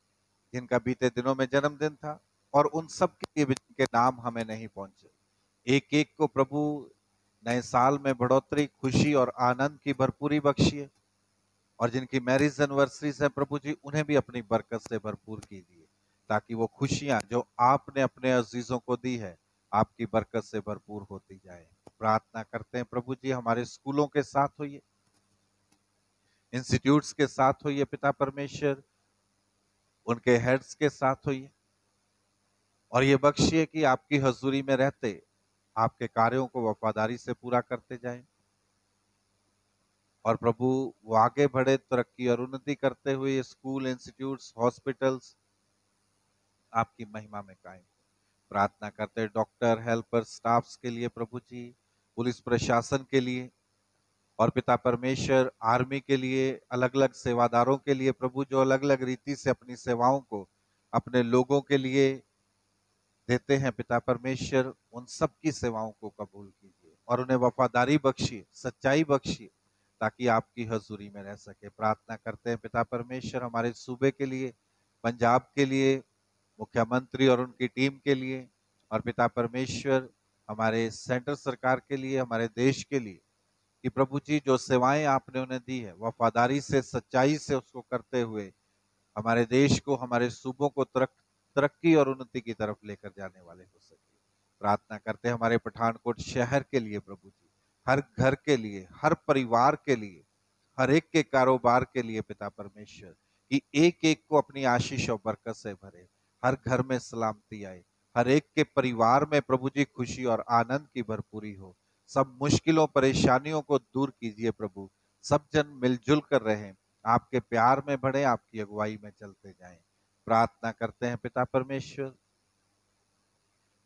Speaker 1: जिनका बीते दिनों में जन्मदिन था और उन सब के लिए जिनके नाम हमें नहीं पहुँचे। एक एक को प्रभु नए साल में बढ़ोतरी, खुशी और आनंद की भरपूरी बख्शिए और जिनकी मैरिज एनिवर्सरी है प्रभु जी, उन्हें भी अपनी बरकत से भरपूर कीजिए ताकि वो खुशियाँ जो आपने अपने अजीजों को दी है आपकी बरकत से भरपूर होती जाए। प्रार्थना करते हैं, प्रभु जी, हमारे स्कूलों के साथ होइए। इंस्टीट्यूट्स के साथ होइए, पिता परमेश्वर। उनके हेड्स के साथ होइए। और ये बख्शिए कि आपकी हजूरी में रहते, आपके कार्यों को वफादारी से पूरा करते जाए। और प्रभु, वो आगे बढ़े, तरक्की और उन्नति करते हुए स्कूल, इंस्टीट्यूट्स, हॉस्पिटल्स, आपकी महिमा में कायम। प्रार्थना करते हैं डॉक्टर, हेल्पर, स्टाफ्स के लिए प्रभु जी, पुलिस प्रशासन के लिए और पिता परमेश्वर, आर्मी के लिए अलग अलग सेवादारों के लिए प्रभु जो अलग अलग रीति से अपनी सेवाओं को अपने लोगों के लिए देते हैं, पिता परमेश्वर, उन सब की सेवाओं को कबूल कीजिए और उन्हें वफादारी बख्शिए, सच्चाई बख्शिए ताकि आपकी हजूरी में रह सके। प्रार्थना करते हैं पिता परमेश्वर हमारे सूबे के लिए, पंजाब के लिए मुख्यमंत्री और उनकी टीम के लिए, और पिता परमेश्वर हमारे सेंटर सरकार के लिए, हमारे देश के लिए, कि प्रभु जी, जो सेवाएँ आपने उन्हें दी है, वफादारी से, सच्चाई से उसको करते हुए, हमारे देश को, हमारे सूबों को तरक, तरक्की और उन्नति की तरफ़ लेकर जाने वाले हो सके। प्रार्थना करते हमारे पठानकोट शहर के लिए, प्रभु जी। हर घर के लिए, हर परिवार के लिए, हर एक के कारोबार के लिए, पिता परमेश्वर, कि एक एक को अपनी आशीष और बरकत से भरे। हर घर में सलामती आए। हर एक के परिवार में प्रभु जी खुशी और आनंद की भरपूरी हो। सब मुश्किलों, परेशानियों को दूर कीजिए प्रभु। सब जन मिलजुल कर रहे। आपके प्यार में बढ़े, आपकी अगुवाई में चलते जाएँ। प्रार्थना करते हैं पिता परमेश्वर।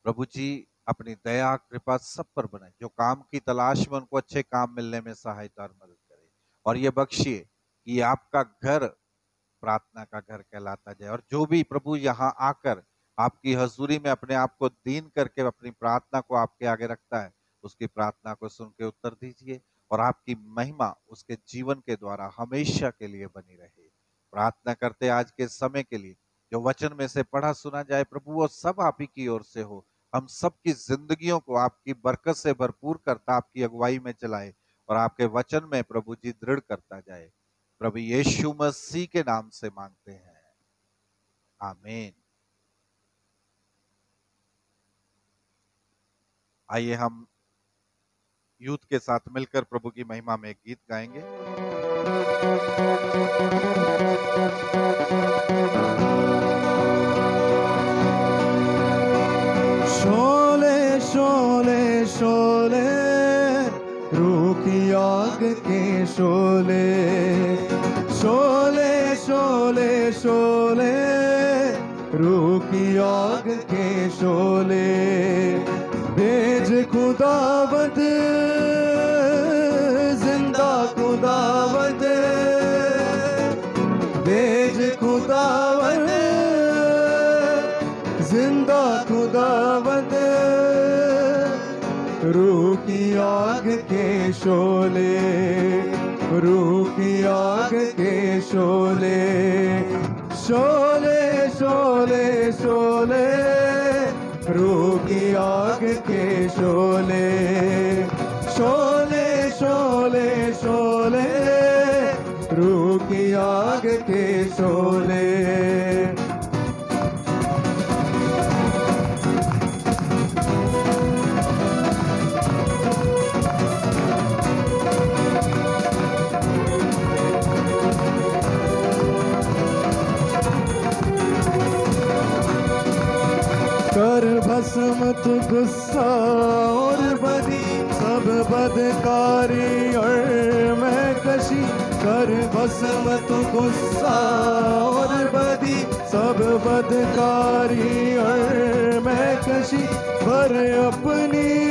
Speaker 1: प्रभु जी, अपनी दया, कृपा सब पर बनाए। जो काम की तलाश में, उनको अच्छे काम मिलने में सहायता और मदद करे। और ये बख्शिए कि आपका घर प्रार्थना का घर कहलाता जाए। और जो भी प्रभु यहाँ आकर आपकी हजूरी में अपने आप को दीन करके अपनी प्रार्थना को आपके आगे रखता है, उसकी प्रार्थना को सुन के उत्तर दीजिए और आपकी महिमा उसके जीवन के द्वारा हमेशा के लिए बनी रहे। प्रार्थना करते आज के समय के लिए, जो वचन में से पढ़ा सुना जाए प्रभु, वो सब आप ही की ओर से हो। हम सबकी जिंदगियों को आपकी बरकत से भरपूर करता, आपकी अगुवाई में चलाए और आपके वचन में प्रभु जी दृढ़ करता जाए। प्रभु यीशु मसीह के नाम से मांगते हैं। आमीन। आइए हम यूथ के साथ मिलकर प्रभु की महिमा में गीत गाएँगे।
Speaker 8: शोले शोले शोले की आग के शोले। शोले रूह की आग के शोले। भेज खुदावत, ज़िंदा खुदावत। भेज खुदावत, ज़िंदा खुदावत। रूह आग के शोले रूह आग के शोले। शोले शोले शोले, रोगी आग के शोले। शोले शोले शोले रूह की आग के शोले। असमत गुस्सा और बदी सब बदकारी और मैं कशी कर बसमत गुस्सा और बदी सब बदकारी और मैं कशी पर अपनी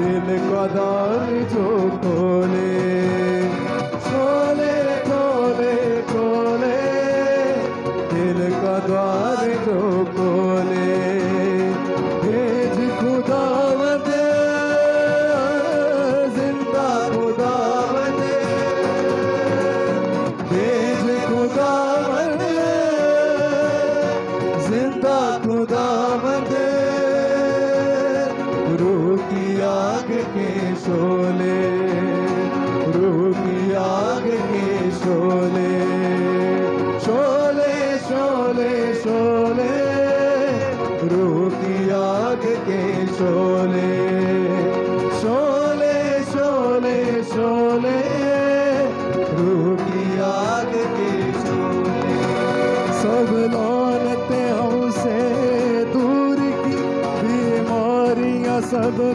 Speaker 8: তিল কদর চোখনে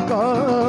Speaker 8: का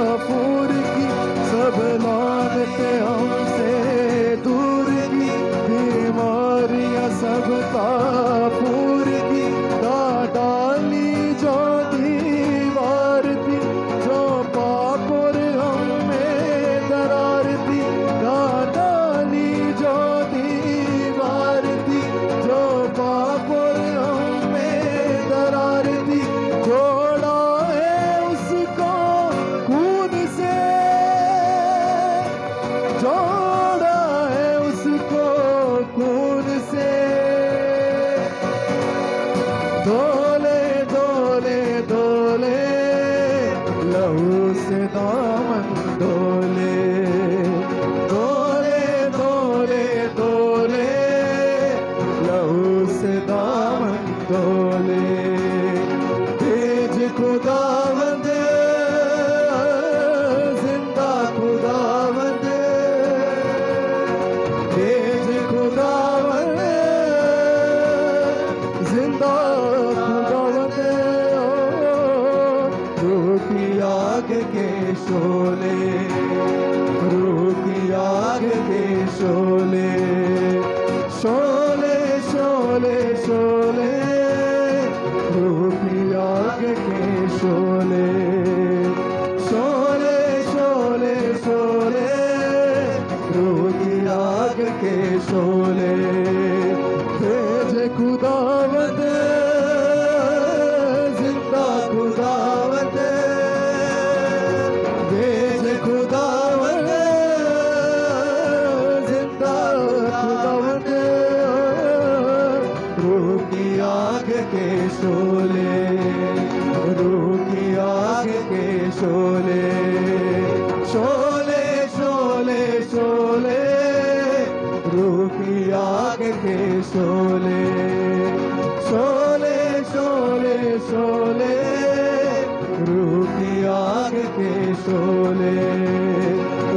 Speaker 8: के शोले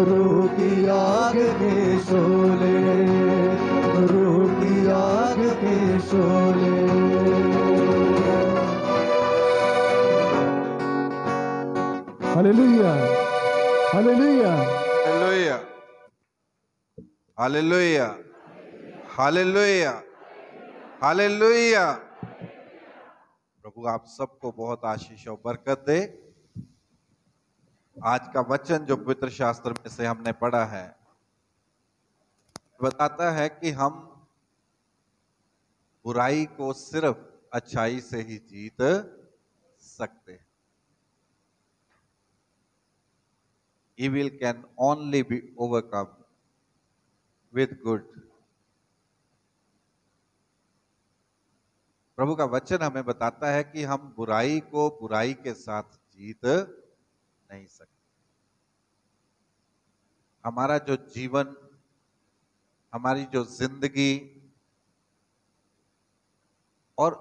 Speaker 8: रूह की आग के शोले रूह की आग के Sholay hallelujah hallelujah.
Speaker 1: Hallelujah hallelujah hallelujah hallelujah. प्रभु आप सबको बहुत आशीष और बरकत दे। आज का वचन जो पवित्र शास्त्र में से हमने पढ़ा है, बताता है कि हम बुराई को सिर्फ़ अच्छाई से ही जीत सकते हैं। Evil can only be overcome with good. प्रभु का वचन हमें बताता है कि हम बुराई को बुराई के साथ जीत नहीं सकते हमारा जो जीवन, हमारी जो ज़िंदगी और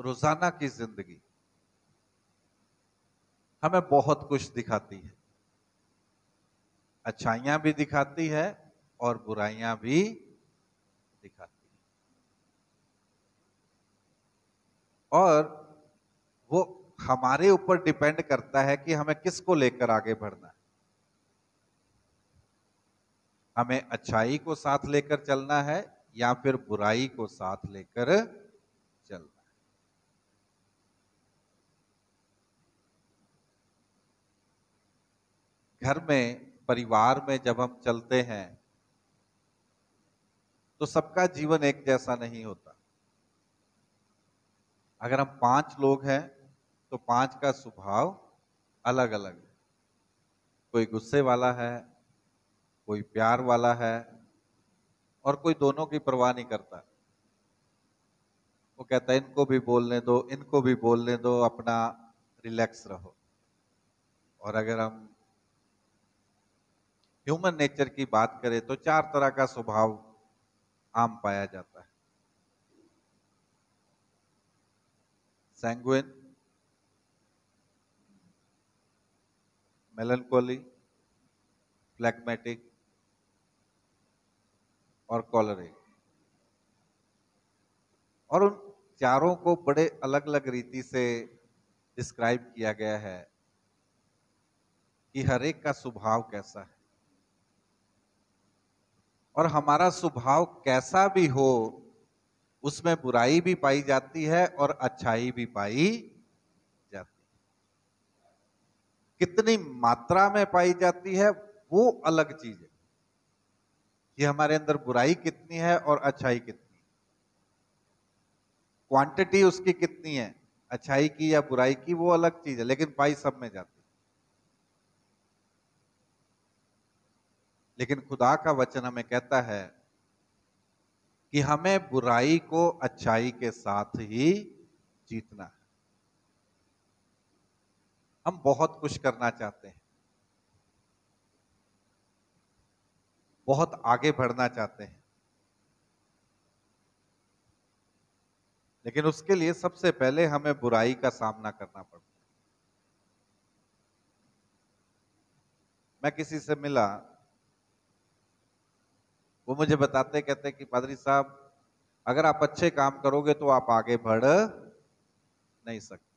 Speaker 1: रोज़ाना की ज़िंदगी, हमें बहुत कुछ दिखाती है। अच्छाइयाँ भी दिखाती है और बुराइयाँ भी दिखाती है। और वो हमारे ऊपर डिपेंड करता है कि हमें किसको लेकर आगे बढ़ना है। हमें अच्छाई को साथ लेकर चलना है या फिर बुराई को साथ लेकर चलना है। घर में, परिवार में जब हम चलते हैं तो सबका जीवन एक जैसा नहीं होता। अगर हम पाँच लोग हैं तो पाँच का स्वभाव अलग अलग है। कोई गुस्से वाला है, कोई प्यार वाला है और कोई दोनों की परवाह नहीं करता। वो कहता है इनको भी बोलने दो, इनको भी बोलने दो, अपना रिलैक्स रहो। और अगर हम ह्यूमन नेचर की बात करें तो चार तरह का स्वभाव आम पाया जाता है। सैंग्विन मेलनकोली फ्लैगमेटिक और कॉलरिक और उन चारों को बड़े अलग अलग रीति से डिस्क्राइब किया गया है कि हर एक का स्वभाव कैसा है। और हमारा स्वभाव कैसा भी हो, उसमें बुराई भी पाई जाती है और अच्छाई भी पाई जाती है कितनी मात्रा में पाई जाती है, वो अलग चीज़ है। कि हमारे अंदर बुराई कितनी है और अच्छाई कितनी क्वांटिटी उसकी कितनी है, अच्छाई की या बुराई की, वो अलग चीज़ है, लेकिन पाई सब में जाती है। लेकिन खुदा का वचन हमें कहता है कि हमें बुराई को अच्छाई के साथ ही जीतना है। हम बहुत कुछ करना चाहते हैं। बहुत आगे बढ़ना चाहते हैं। लेकिन उसके लिए सबसे पहले हमें बुराई का सामना करना पड़ता है। मैं किसी से मिला, वो मुझे बताते कहते कि पादरी साहब, अगर आप अच्छे काम करोगे तो आप आगे बढ़ नहीं सकते।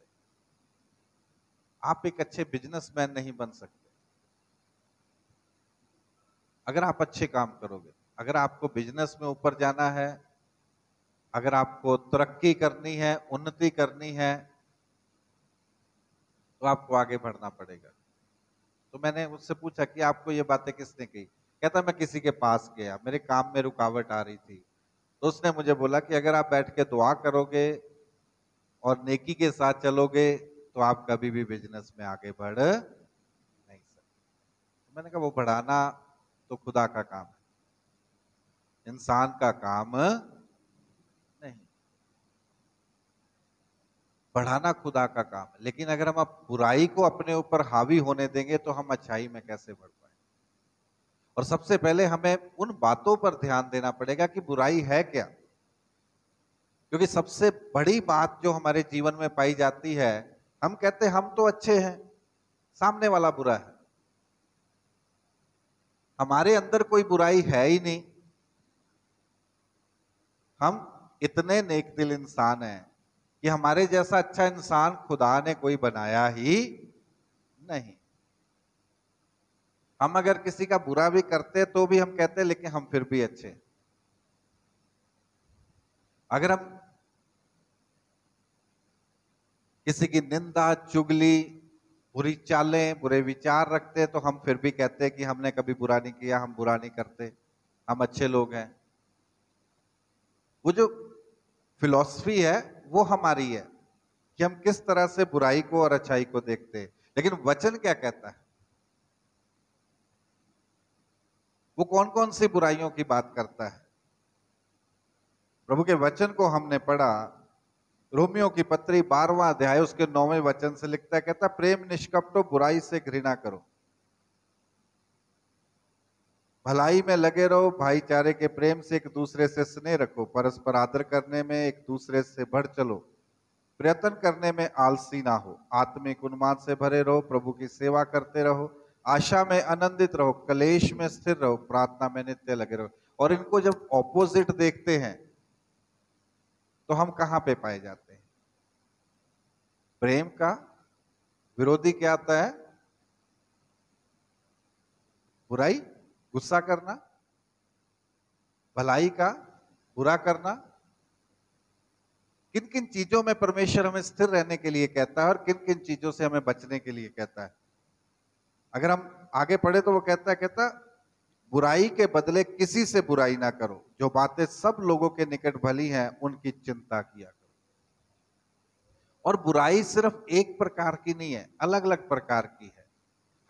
Speaker 1: आप एक अच्छे बिजनेसमैन नहीं बन सकते। अगर आप अच्छे काम करोगे, अगर आपको बिज़नेस में ऊपर जाना है, अगर आपको तरक्की करनी है, उन्नति करनी है तो आपको आगे बढ़ना पड़ेगा। तो मैंने उससे पूछा कि आपको ये बातें किसने कही? कहता, मैं किसी के पास गया, मेरे काम में रुकावट आ रही थी। तो उसने मुझे बोला कि अगर आप बैठ के दुआ करोगे और नेकी के साथ चलोगे तो आप कभी भी बिज़नेस में आगे बढ़ नहीं सकते। मैंने कहा, वो बढ़ाना तो खुदा का काम है। इंसान का काम नहीं। बढ़ाना खुदा का काम है। लेकिन अगर हम अब बुराई को अपने ऊपर हावी होने देंगे तो हम अच्छाई में कैसे बढ़ पाए और सबसे पहले हमें उन बातों पर ध्यान देना पड़ेगा कि बुराई है क्या। क्योंकि सबसे बड़ी बात जो हमारे जीवन में पाई जाती है हम कहते हम तो अच्छे हैं, सामने वाला बुरा है। हमारे अंदर कोई बुराई है ही नहीं। हम इतने नेक दिल इंसान हैं कि हमारे जैसा अच्छा इंसान खुदा ने कोई बनाया ही नहीं। हम अगर किसी का बुरा भी करते तो भी हम कहते लेकिन हम फिर भी अच्छे अगर हम किसी की निंदा, चुगली, बुरी चालें, बुरे विचार रखते तो हम फिर भी कहते कि हमने कभी बुरा नहीं किया, हम बुरा नहीं करते, हम अच्छे लोग हैं। वो जो फिलॉसफी है, वो हमारी है कि हम किस तरह से बुराई को और अच्छाई को देखते हैं। लेकिन वचन क्या कहता है? वो कौन कौन सी बुराइयों की बात करता है? प्रभु के वचन को हमने पढ़ा रोमियो की पत्री बारवा अध्याय, उसके नौवें वचन से लिखता है, कहता प्रेम निष्कपटो, बुराई से घृणा करो। भलाई में लगे रहो, भाईचारे के प्रेम से एक दूसरे से स्नेह रखो, परस्पर आदर करने में एक दूसरे से बढ़ चलो। प्रयत्न करने में आलसी ना हो, आत्मिक उन्माद से भरे रहो, प्रभु की सेवा करते रहो, आशा में आनंदित रहो, कलेश में स्थिर रहो, प्रार्थना में नित्य लगे रहो। और इनको जब ऑपोजिट देखते हैं तो हम कहाँ पे पाए जाते हैं? प्रेम का विरोधी क्या आता है? बुराई, गुस्सा करना, भलाई का बुरा करना। किन किन चीज़ों में परमेश्वर हमें स्थिर रहने के लिए कहता है और किन किन चीज़ों से हमें बचने के लिए कहता है? अगर हम आगे पढ़े तो वो कहता है, कहता बुराई के बदले किसी से बुराई ना करो। जो बातें सब लोगों के निकट भली हैं, उनकी चिंता किया करो। और बुराई सिर्फ़ एक प्रकार की नहीं है अलग अलग प्रकार की है।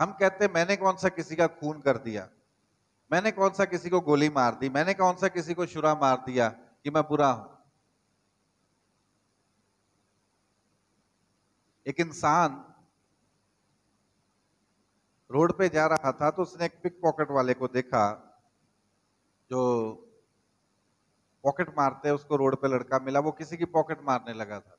Speaker 1: हम कहते हैं, मैंने कौन सा किसी का खून कर दिया? मैंने कौन सा किसी को गोली मार दी? मैंने कौन सा किसी को शुरा मार दिया कि मैं बुरा हूँ? एक इंसान रोड पे जा रहा था तो उसने एक पिक पॉकेट वाले को देखा, जो पॉकेट मारते उसको रोड पे लड़का मिला, वो किसी की पॉकेट मारने लगा था।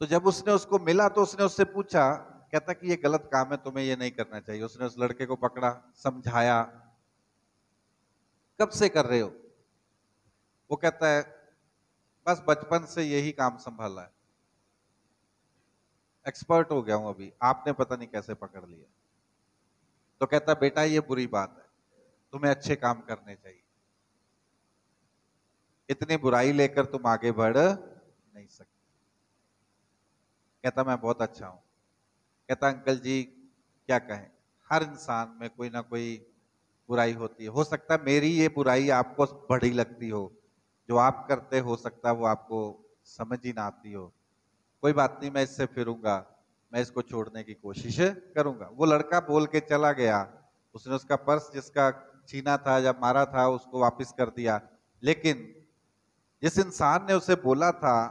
Speaker 1: तो जब उसने उसको मिला तो उसने उससे पूछा, कहता कि ये गलत काम है, तुम्हें ये नहीं करना चाहिए। उसने उस लड़के को पकड़ा, समझाया, कब से कर रहे हो? वो कहता है, बस बचपन से यही काम संभाला है। एक्सपर्ट हो गया हूँ अभी। आपने पता नहीं कैसे पकड़ लिया। तो कहता, बेटा, ये बुरी बात है। तुम्हें अच्छे काम करने चाहिए। इतनी बुराई लेकर तुम आगे बढ़ नहीं सकते। कहता, मैं बहुत अच्छा हूँ। कहता, अंकल जी, क्या कहें? हर इंसान में कोई ना कोई बुराई होती है। हो सकता है मेरी ये बुराई आपको बड़ी लगती हो। जो आप करते हो सकता है वो आपको समझ ही ना आती हो। कोई बात नहीं, मैं इससे फिरूँगा, मैं इसको छोड़ने की कोशिश करूँगा। वो लड़का बोल के चला गया। उसने उसका पर्स जिसका छीना था या मारा था, उसको वापस कर दिया। लेकिन जिस इंसान ने उसे बोला था,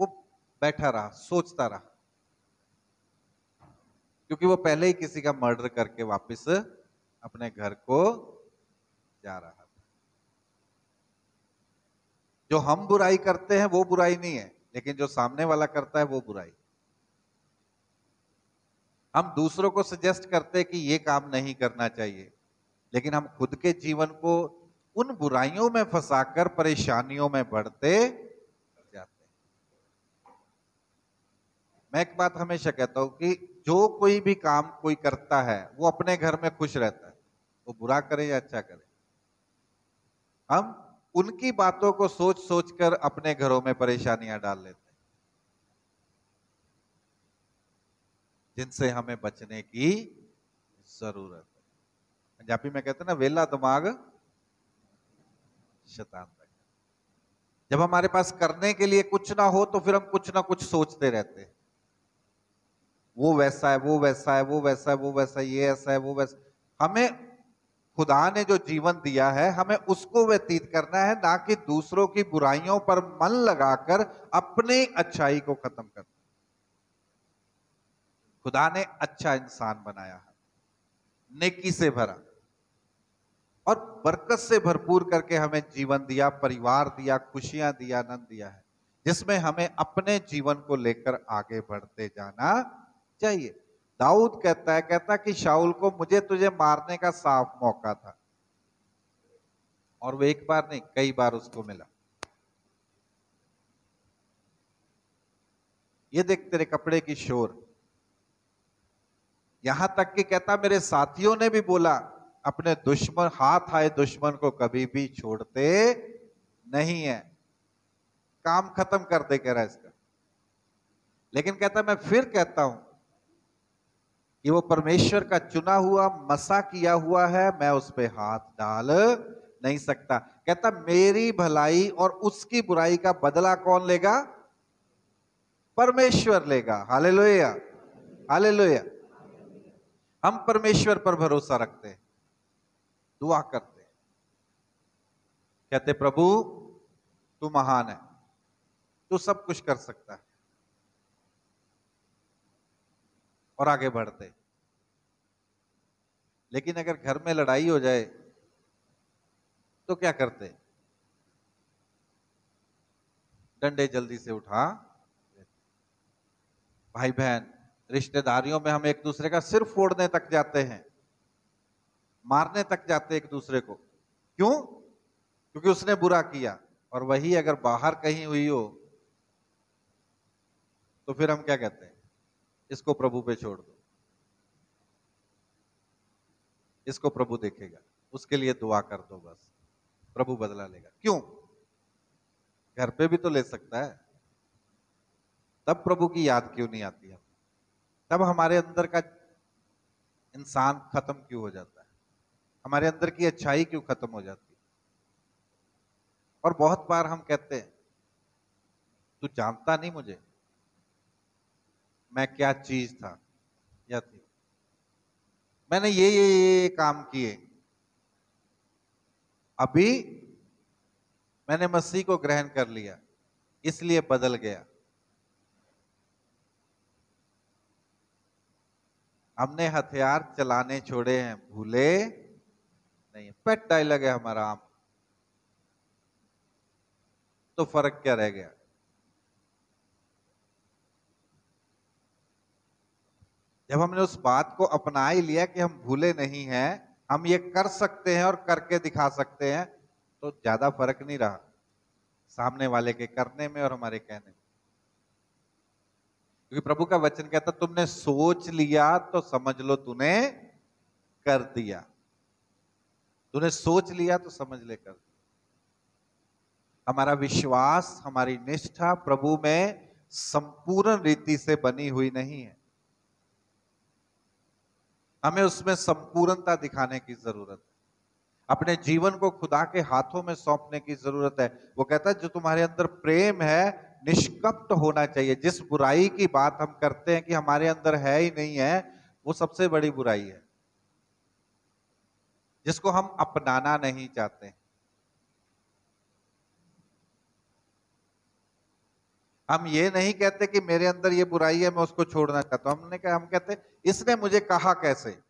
Speaker 1: वो बैठा रहा, सोचता रहा। क्योंकि वो पहले ही किसी का मर्डर करके वापस अपने घर को जा रहा था। जो हम बुराई करते हैं, वो बुराई नहीं है। लेकिन जो सामने वाला करता है वो बुराई। हम दूसरों को सजेस्ट करते हैं कि ये काम नहीं करना चाहिए, लेकिन हम खुद के जीवन को उन बुराइयों में फंसाकर, परेशानियों में बढ़ते जाते मैं एक बात हमेशा कहता हूँ कि जो कोई भी काम कोई करता है, वो अपने घर में खुश रहता है। वो बुरा करे या अच्छा करे। हम उनकी बातों को सोच सोच कर अपने घरों में परेशानियाँ डाल लेते हैं। जिनसे हमें बचने की ज़रूरत है। पंजाबी में कहते हैं ना, वेला दिमाग शतान जब हमारे पास करने के लिए कुछ ना हो तो फिर हम कुछ ना कुछ सोचते रहते हैं। वो वैसा है, वो वैसा है, वो वैसा है, वो वैसा है, ये ऐसा है, वो वैसा हमें खुदा ने जो जीवन दिया है, हमें उसको व्यतीत करना है, ना कि दूसरों की बुराइयों पर मन लगाकर अपनी अच्छाई को खत्म करना। खुदा ने अच्छा इंसान बनाया है, नेकी से भरा, और बरकत से भरपूर करके हमें जीवन दिया, परिवार दिया, खुशियाँ दिया, आनंद दिया है, जिसमें हमें अपने जीवन को लेकर आगे बढ़ते जाना चाहिए। दाऊद कहता है, कहता कि शाउल को मुझे तुझे मारने का साफ़ मौका था। और वो एक बार नहीं, कई बार उसको मिला। ये देख तेरे कपड़े की शोर। यहाँ तक कि कहता, मेरे साथियों ने भी बोला, अपने दुश्मन, हाथ आए दुश्मन को कभी भी छोड़ते नहीं है। काम खत्म कर दे, कह रहा इसका। लेकिन कहता, मैं फिर कहता हूँ कि वो परमेश्वर का चुना हुआ, मसा किया हुआ है, मैं उस पर हाथ डाल नहीं सकता। कहता, मेरी भलाई और उसकी बुराई का बदला कौन लेगा? परमेश्वर लेगा। हाले लोया हाले लोया हम परमेश्वर पर भरोसा रखते हैं। दुआ करते हैं। कहते, प्रभु, तू महान है। तू सब कुछ कर सकता है। और आगे बढ़ते। लेकिन अगर घर में लड़ाई हो जाए तो क्या करते? डंडे जल्दी से उठा भाई बहन रिश्तेदारियों में हम एक दूसरे का सिर फोड़ने तक जाते हैं, मारने तक जाते एक दूसरे को। क्यों? क्योंकि उसने बुरा किया। और वही अगर बाहर कहीं हुई हो तो फिर हम क्या कहते हैं? इसको प्रभु पे छोड़ दो। इसको प्रभु देखेगा। उसके लिए दुआ कर दो बस। प्रभु बदला लेगा। क्यों? घर पे भी तो ले सकता है। तब प्रभु की याद क्यों नहीं आती है? तब हमारे अंदर का इंसान खत्म क्यों हो जाता है? हमारे अंदर की अच्छाई क्यों खत्म हो जाती है? और बहुत बार हम कहते हैं, तू जानता नहीं मुझे। मैं क्या चीज़ था? या थी? मैंने ये ये ये, काम किए। अभी मैंने मसीह को ग्रहण कर लिया इसलिए बदल गया। हमने हथियार चलाने छोड़े हैं भूले नहीं। पेट डायलॉग है हमारा आम। तो फ़र्क क्या रह गया? जब हमने उस बात को अपना ही लिया कि हम भूले नहीं हैं, हम ये कर सकते हैं और करके दिखा सकते हैं तो ज़्यादा फ़र्क नहीं रहा सामने वाले के करने में और हमारे कहने में। क्योंकि प्रभु का वचन कहता, तुमने सोच लिया तो समझ लो, तूने कर दिया। तूने सोच लिया तो समझ ले कर हमारा विश्वास, हमारी निष्ठा प्रभु में संपूर्ण रीति से बनी हुई नहीं है। हमें उसमें संपूर्णता दिखाने की ज़रूरत है। अपने जीवन को खुदा के हाथों में सौंपने की ज़रूरत है। वो कहता है, जो तुम्हारे अंदर प्रेम है, निष्कपट होना चाहिए। जिस बुराई की बात हम करते हैं कि हमारे अंदर है ही नहीं है, वो सबसे बड़ी बुराई है। जिसको हम अपनाना नहीं चाहते हम ये नहीं कहते कि मेरे अंदर ये बुराई है, मैं उसको छोड़ना चाहता हूँ। हमने कहा, हम कहते इसने मुझे कहा कैसे?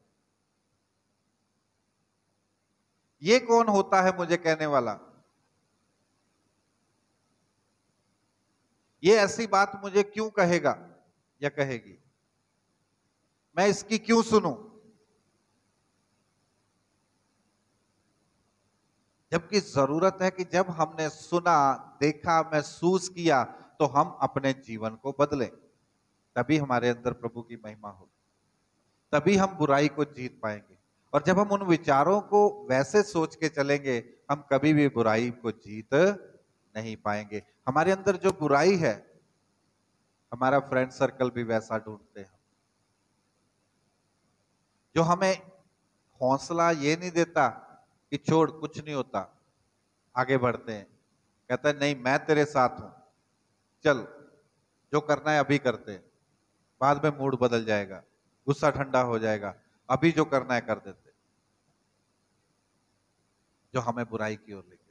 Speaker 1: ये कौन होता है मुझे कहने वाला? ये ऐसी बात मुझे क्यों कहेगा या कहेगी? मैं इसकी क्यों सुनूं? जबकि ज़रूरत है कि जब हमने सुना, देखा, महसूस किया तो हम अपने जीवन को बदलें। तभी हमारे अंदर प्रभु की महिमा होगी। तभी हम बुराई को जीत पाएँगे। और जब हम उन विचारों को वैसे सोच के चलेंगे, हम कभी भी बुराई को जीत नहीं पाएँगे। हमारे अंदर जो बुराई है, हमारा फ्रेंड सर्कल भी वैसा ढूंढते हैं। जो हमें हौसला ये नहीं देता कि छोड़, कुछ नहीं होता, आगे बढ़ते हैं। कहता है, नहीं, मैं तेरे साथ हूँ। चल, जो करना है अभी करते बाद में मूड बदल जाएगा, गुस्सा ठंडा हो जाएगा, अभी जो करना है कर देते जो हमें बुराई की ओर लेके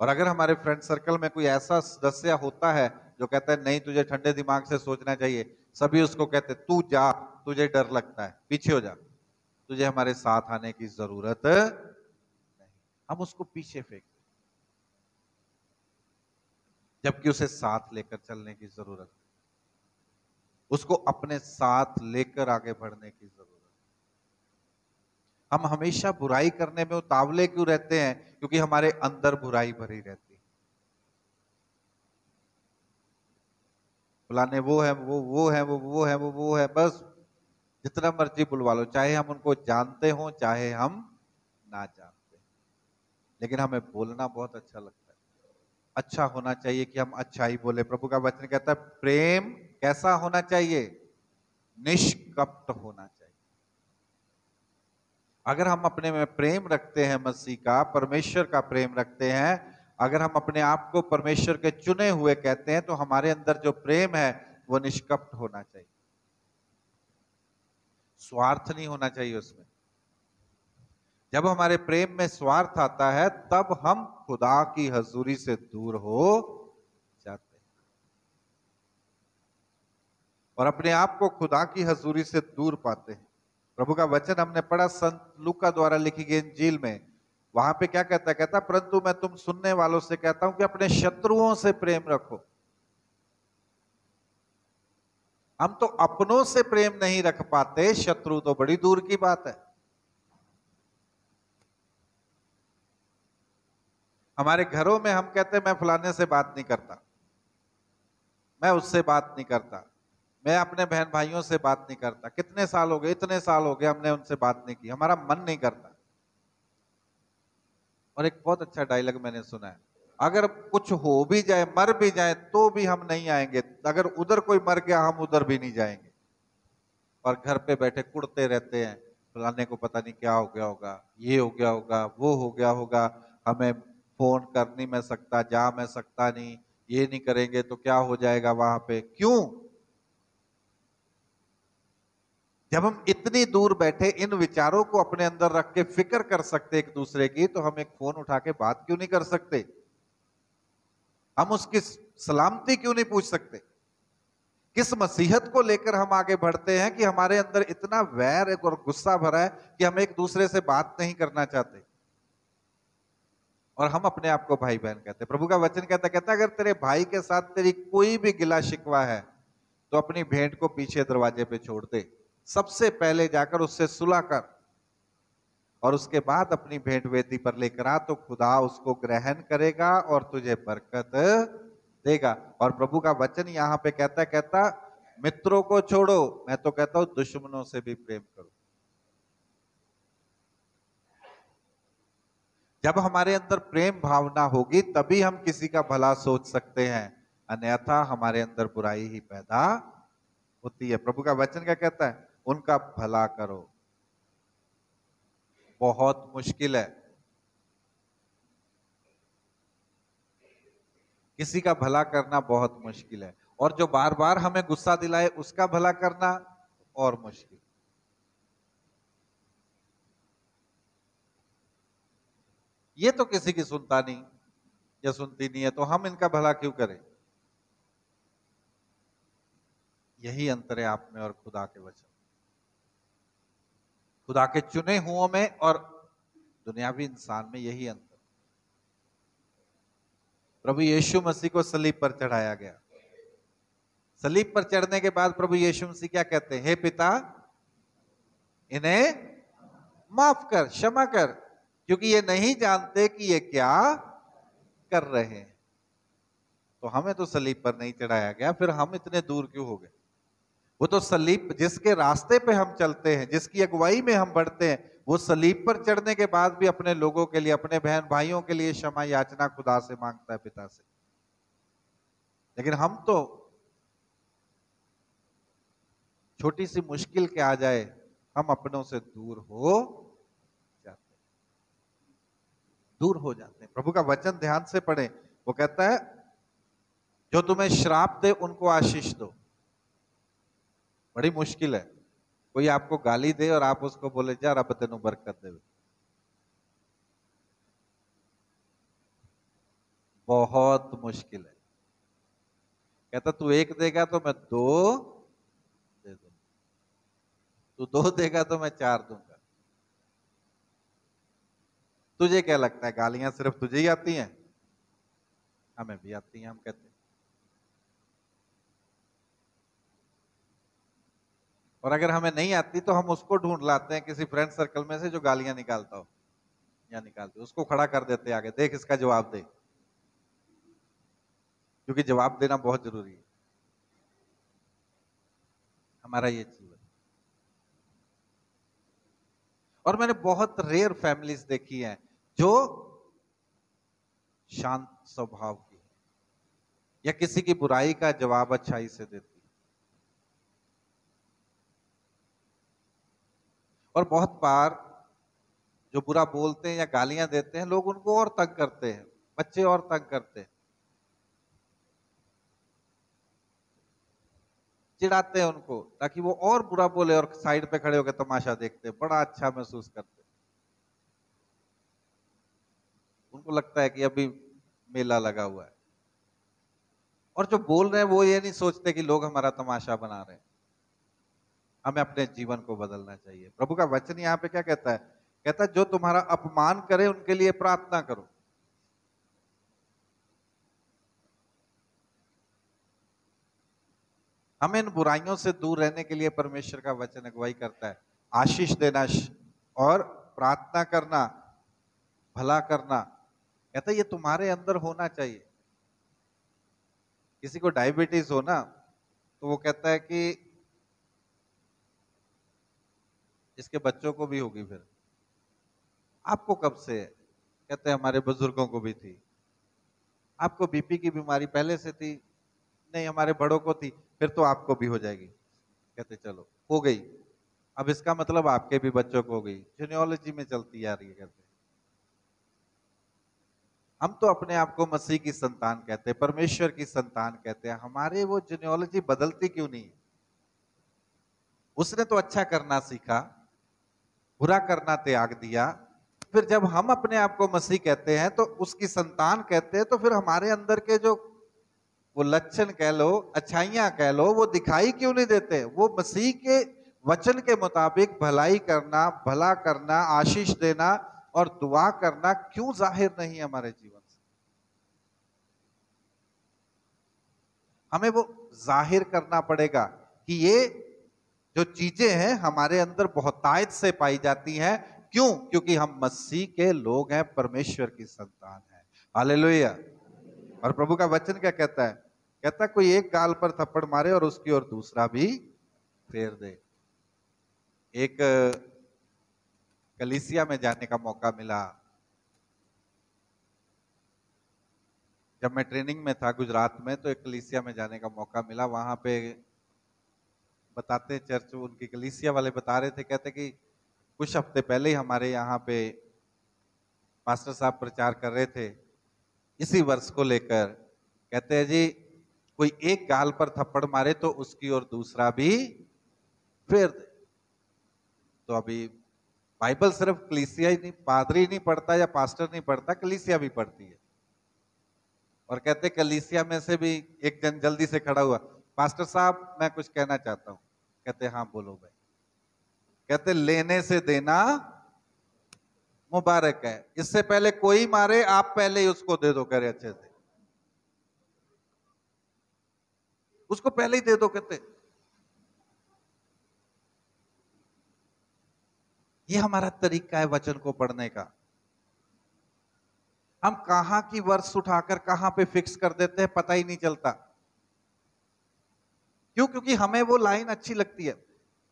Speaker 1: और अगर हमारे फ्रेंड सर्कल में कोई ऐसा सदस्य होता है, जो कहता है, नहीं, तुझे ठंडे दिमाग से सोचना चाहिए। सभी उसको कहते तू जा, तुझे डर लगता है, पीछे हो जा। तुझे हमारे साथ आने की ज़रूरत नहीं हम उसको पीछे फेंक दें। जबकि उसे साथ लेकर चलने की ज़रूरत है। उसको अपने साथ लेकर आगे बढ़ने की ज़रूरत है। हम हमेशा बुराई करने में उतावले क्यों रहते हैं? क्योंकि हमारे अंदर बुराई भरी रहती है। फलाने वो है, वो वो है, वो वो है, वो वो है, बस जितना मर्ज़ी बुलवा लो, चाहे हम उनको जानते हो, चाहे हम ना जानते लेकिन हमें बोलना बहुत अच्छा लगता अच्छा होना चाहिए कि हम अच्छा ही बोले। प्रभु का वचन कहता है, प्रेम कैसा होना चाहिए? निष्कपट होना चाहिए। अगर हम अपने में प्रेम रखते हैं मसीह का, परमेश्वर का प्रेम रखते हैं, अगर हम अपने आप को परमेश्वर के चुने हुए कहते हैं तो हमारे अंदर जो प्रेम है, वो निष्कपट होना चाहिए। स्वार्थ नहीं होना चाहिए उसमें। जब हमारे प्रेम में स्वार्थ आता है, तब हम खुदा की हजूरी से दूर हो जाते हैं। और अपने आप को खुदा की हजूरी से दूर पाते हैं। प्रभु का वचन हमने पढ़ा संत लूका द्वारा लिखी गई इंजील में। वहाँ पे क्या कहता है? कहता परंतु मैं तुम सुनने वालों से कहता हूँ कि अपने शत्रुओं से प्रेम रखो। हम तो अपनों से प्रेम नहीं रख पाते, शत्रु तो बड़ी दूर की बात है। हमारे घरों में हम कहते हैं, मैं फलाने से बात नहीं करता। मैं उससे बात नहीं करता। मैं अपने बहन भाइयों से बात नहीं करता। कितने साल हो गए, इतने साल हो गए हमने उनसे बात नहीं की। हमारा मन नहीं करता। और एक बहुत अच्छा डायलॉग मैंने सुना है। अगर कुछ हो भी जाए, मर भी जाए तो भी हम नहीं आएँगे। अगर उधर कोई मर गया, हम उधर भी नहीं जाएँगे। और घर पे बैठे कुड़ते रहते हैं। फलाने को पता नहीं क्या हो गया होगा, ये हो गया होगा, वो हो गया होगा। हमें फ़ोन कर नहीं मैं सकता, जा मैं सकता नहीं, ये नहीं करेंगे तो क्या हो जाएगा वहाँ पे? क्यों? जब हम इतनी दूर बैठे, इन विचारों को अपने अंदर रख के फ़िक्र कर सकते एक दूसरे की तो हम एक फ़ोन उठा के बात क्यों नहीं कर सकते? हम उसकी सलामती क्यों नहीं पूछ सकते? किस मसीहत को लेकर हम आगे बढ़ते हैं कि हमारे अंदर इतना वैर और गुस्सा भरा है कि हम एक दूसरे से बात नहीं करना चाहते? और हम अपने आप को भाई बहन कहते हैं। प्रभु का वचन कहता कहता, अगर तेरे भाई के साथ तेरी कोई भी गिला शिकवा है तो अपनी भेंट को पीछे दरवाजे पे छोड़ दे। सबसे पहले जाकर उससे सुलह कर और उसके बाद अपनी भेंट वेदी पर लेकर आ तो खुदा उसको ग्रहण करेगा और तुझे बरकत देगा। और प्रभु का वचन यहाँ पे कहता कहता, मित्रों को छोड़ो। मैं तो कहता हूँ, दुश्मनों से भी प्रेम करो। जब हमारे अंदर प्रेम भावना होगी, तभी हम किसी का भला सोच सकते हैं। अन्यथा हमारे अंदर बुराई ही पैदा होती है। प्रभु का वचन क्या कहता है? उनका भला करो। बहुत मुश्किल है। किसी का भला करना बहुत मुश्किल है। और जो बार बार हमें गुस्सा दिलाए, उसका भला करना और मुश्किल। ये तो किसी की सुनता नहीं, या सुनती नहीं है तो हम इनका भला क्यों करें? यही अंतर है आप में और खुदा के वचन खुदा के चुने हुओं में और दुनियावी इंसान में यही अंतर। प्रभु यीशु मसीह को सलीब पर चढ़ाया गया। सलीब पर चढ़ने के बाद प्रभु यीशु मसीह क्या कहते हैं? हे पिता, इन्हें माफ़ कर, क्षमा कर। क्योंकि ये नहीं जानते कि ये क्या कर रहे हैं। तो हमें तो सलीब पर नहीं चढ़ाया गया, फिर हम इतने दूर क्यों हो गए? वो तो सलीब जिसके रास्ते पे हम चलते हैं, जिसकी अगुवाई में हम बढ़ते हैं, वो सलीब पर चढ़ने के बाद भी अपने लोगों के लिए, अपने बहन भाइयों के लिए क्षमा याचना खुदा से माँगता है पिता से। लेकिन हम तो छोटी सी मुश्किल के आ जाए, हम अपनों से दूर हो दूर हो जाते हैं। प्रभु का वचन ध्यान से पढ़े। वो कहता है, जो तुम्हें श्राप दे, उनको आशीष दो। बड़ी मुश्किल है। कोई आपको गाली दे और आप उसको बोले, जा रब, तेन बरकत दे बहुत मुश्किल है। कहता, तू एक देगा तो मैं दो दे दूँगा। तू दो देगा तो मैं चार दूँगा। तुझे क्या लगता है? गालियाँ सिर्फ़ तुझे ही आती हैं? हमें भी आती हैं, हम कहते हैं। और अगर हमें नहीं आती तो हम उसको ढूंढ लाते हैं किसी फ्रेंड सर्कल में से जो गालियाँ निकालता हो, या निकालते उसको खड़ा कर देते आगे। देख, इसका जवाब दे। क्योंकि जवाब देना बहुत ज़रूरी है। हमारा ये जीवन। और मैंने बहुत रेयर फैमिलीज़ देखी हैं। जो शांत स्वभाव की है, या किसी की बुराई का जवाब अच्छाई से देती है। और बहुत बार जो बुरा बोलते हैं या गालियाँ देते हैं, लोग उनको और तंग करते हैं, बच्चे और तंग करते हैं। चिढ़ाते हैं उनको, ताकि वो और बुरा बोले और साइड पे खड़े होकर तमाशा देखते बड़ा अच्छा महसूस करते उनको लगता है कि अभी मेला लगा हुआ है। और जो बोल रहे हैं, वो ये नहीं सोचते कि लोग हमारा तमाशा बना रहे हैं। हमें अपने जीवन को बदलना चाहिए। प्रभु का वचन यहाँ पे क्या कहता है? कहता है, जो तुम्हारा अपमान करे, उनके लिए प्रार्थना करो। हमें इन बुराइयों से दूर रहने के लिए परमेश्वर का वचन अगुवाई करता है। आशीष देना और प्रार्थना करना, भला करना। कहता है, ये तुम्हारे अंदर होना चाहिए। किसी को डायबिटीज़ हो ना तो वो कहता है कि इसके बच्चों को भी होगी फिर। आपको कब से कहते हैं, हमारे बुज़ुर्गों को भी थी। आपको बीपी की बीमारी पहले से थी? नहीं, हमारे बड़ों को थी। फिर तो आपको भी हो जाएगी। कहते चलो, हो गई। अब इसका मतलब आपके भी बच्चों को हो गई। जीनियोलॉजी में चलती आ रही है, कहते हम तो अपने आप को मसीह की संतान कहते हैं, परमेश्वर की संतान कहते हैं। हमारे वो जीनियोलॉजी बदलती क्यों नहीं? उसने तो अच्छा करना सीखा, बुरा करना त्याग दिया। फिर जब हम अपने आप को मसीह कहते हैं तो उसकी संतान कहते हैं तो फिर हमारे अंदर के जो वो लक्षण कह लो, अच्छाइयाँ कह लो, वो दिखाई क्यों नहीं देते? वो मसीह के वचन के मुताबिक भलाई करना, भला करना, आशीष देना और दुआ करना क्यों ज़ाहिर नहीं हमारे जीवन से? हमें वो ज़ाहिर करना पड़ेगा कि ये जो चीज़ें हैं हमारे अंदर बहुतायत से पाई जाती हैं। क्यों? क्योंकि हम मसीह के लोग हैं, परमेश्वर की संतान है। हालेलुया। और प्रभु का वचन क्या कहता है? कहता है, कोई एक गाल पर थप्पड़ मारे और उसकी ओर दूसरा भी फेर दे। एक कलिसिया में जाने का मौका मिला। जब मैं ट्रेनिंग में था गुजरात में तो एक कलिसिया में जाने का मौका मिला। वहाँ पे बताते चर्च, उनकी कलिसिया वाले बता रहे थे, कहते कि कुछ हफ़्ते पहले ही हमारे यहाँ पे मास्टर साहब प्रचार कर रहे थे। इसी वर्ष को लेकर कहते हैं जी, कोई एक गाल पर थप्पड़ मारे तो उसकी और दूसरा भी फेर तो अभी बाइबल सिर्फ़ कलीसिया ही नहीं, पादरी नहीं पढ़ता या पास्टर नहीं पढ़ता, कलीसिया भी पढ़ती है। और कहते कलीसिया में से भी एक जन जल्दी से खड़ा हुआ, पास्टर साहब, मैं कुछ कहना चाहता हूँ। कहते हाँ बोलो भाई। कहते, लेने से देना मुबारक है। इससे पहले कोई मारे, आप पहले ही उसको दे दो करे अच्छे से। उसको पहले ही दे दो, कहते। ये हमारा तरीका है वचन को पढ़ने का। हम कहाँ की वर्ष उठाकर कहाँ पे फिक्स कर देते हैं पता ही नहीं चलता। क्यों? क्योंकि हमें वो लाइन अच्छी लगती है।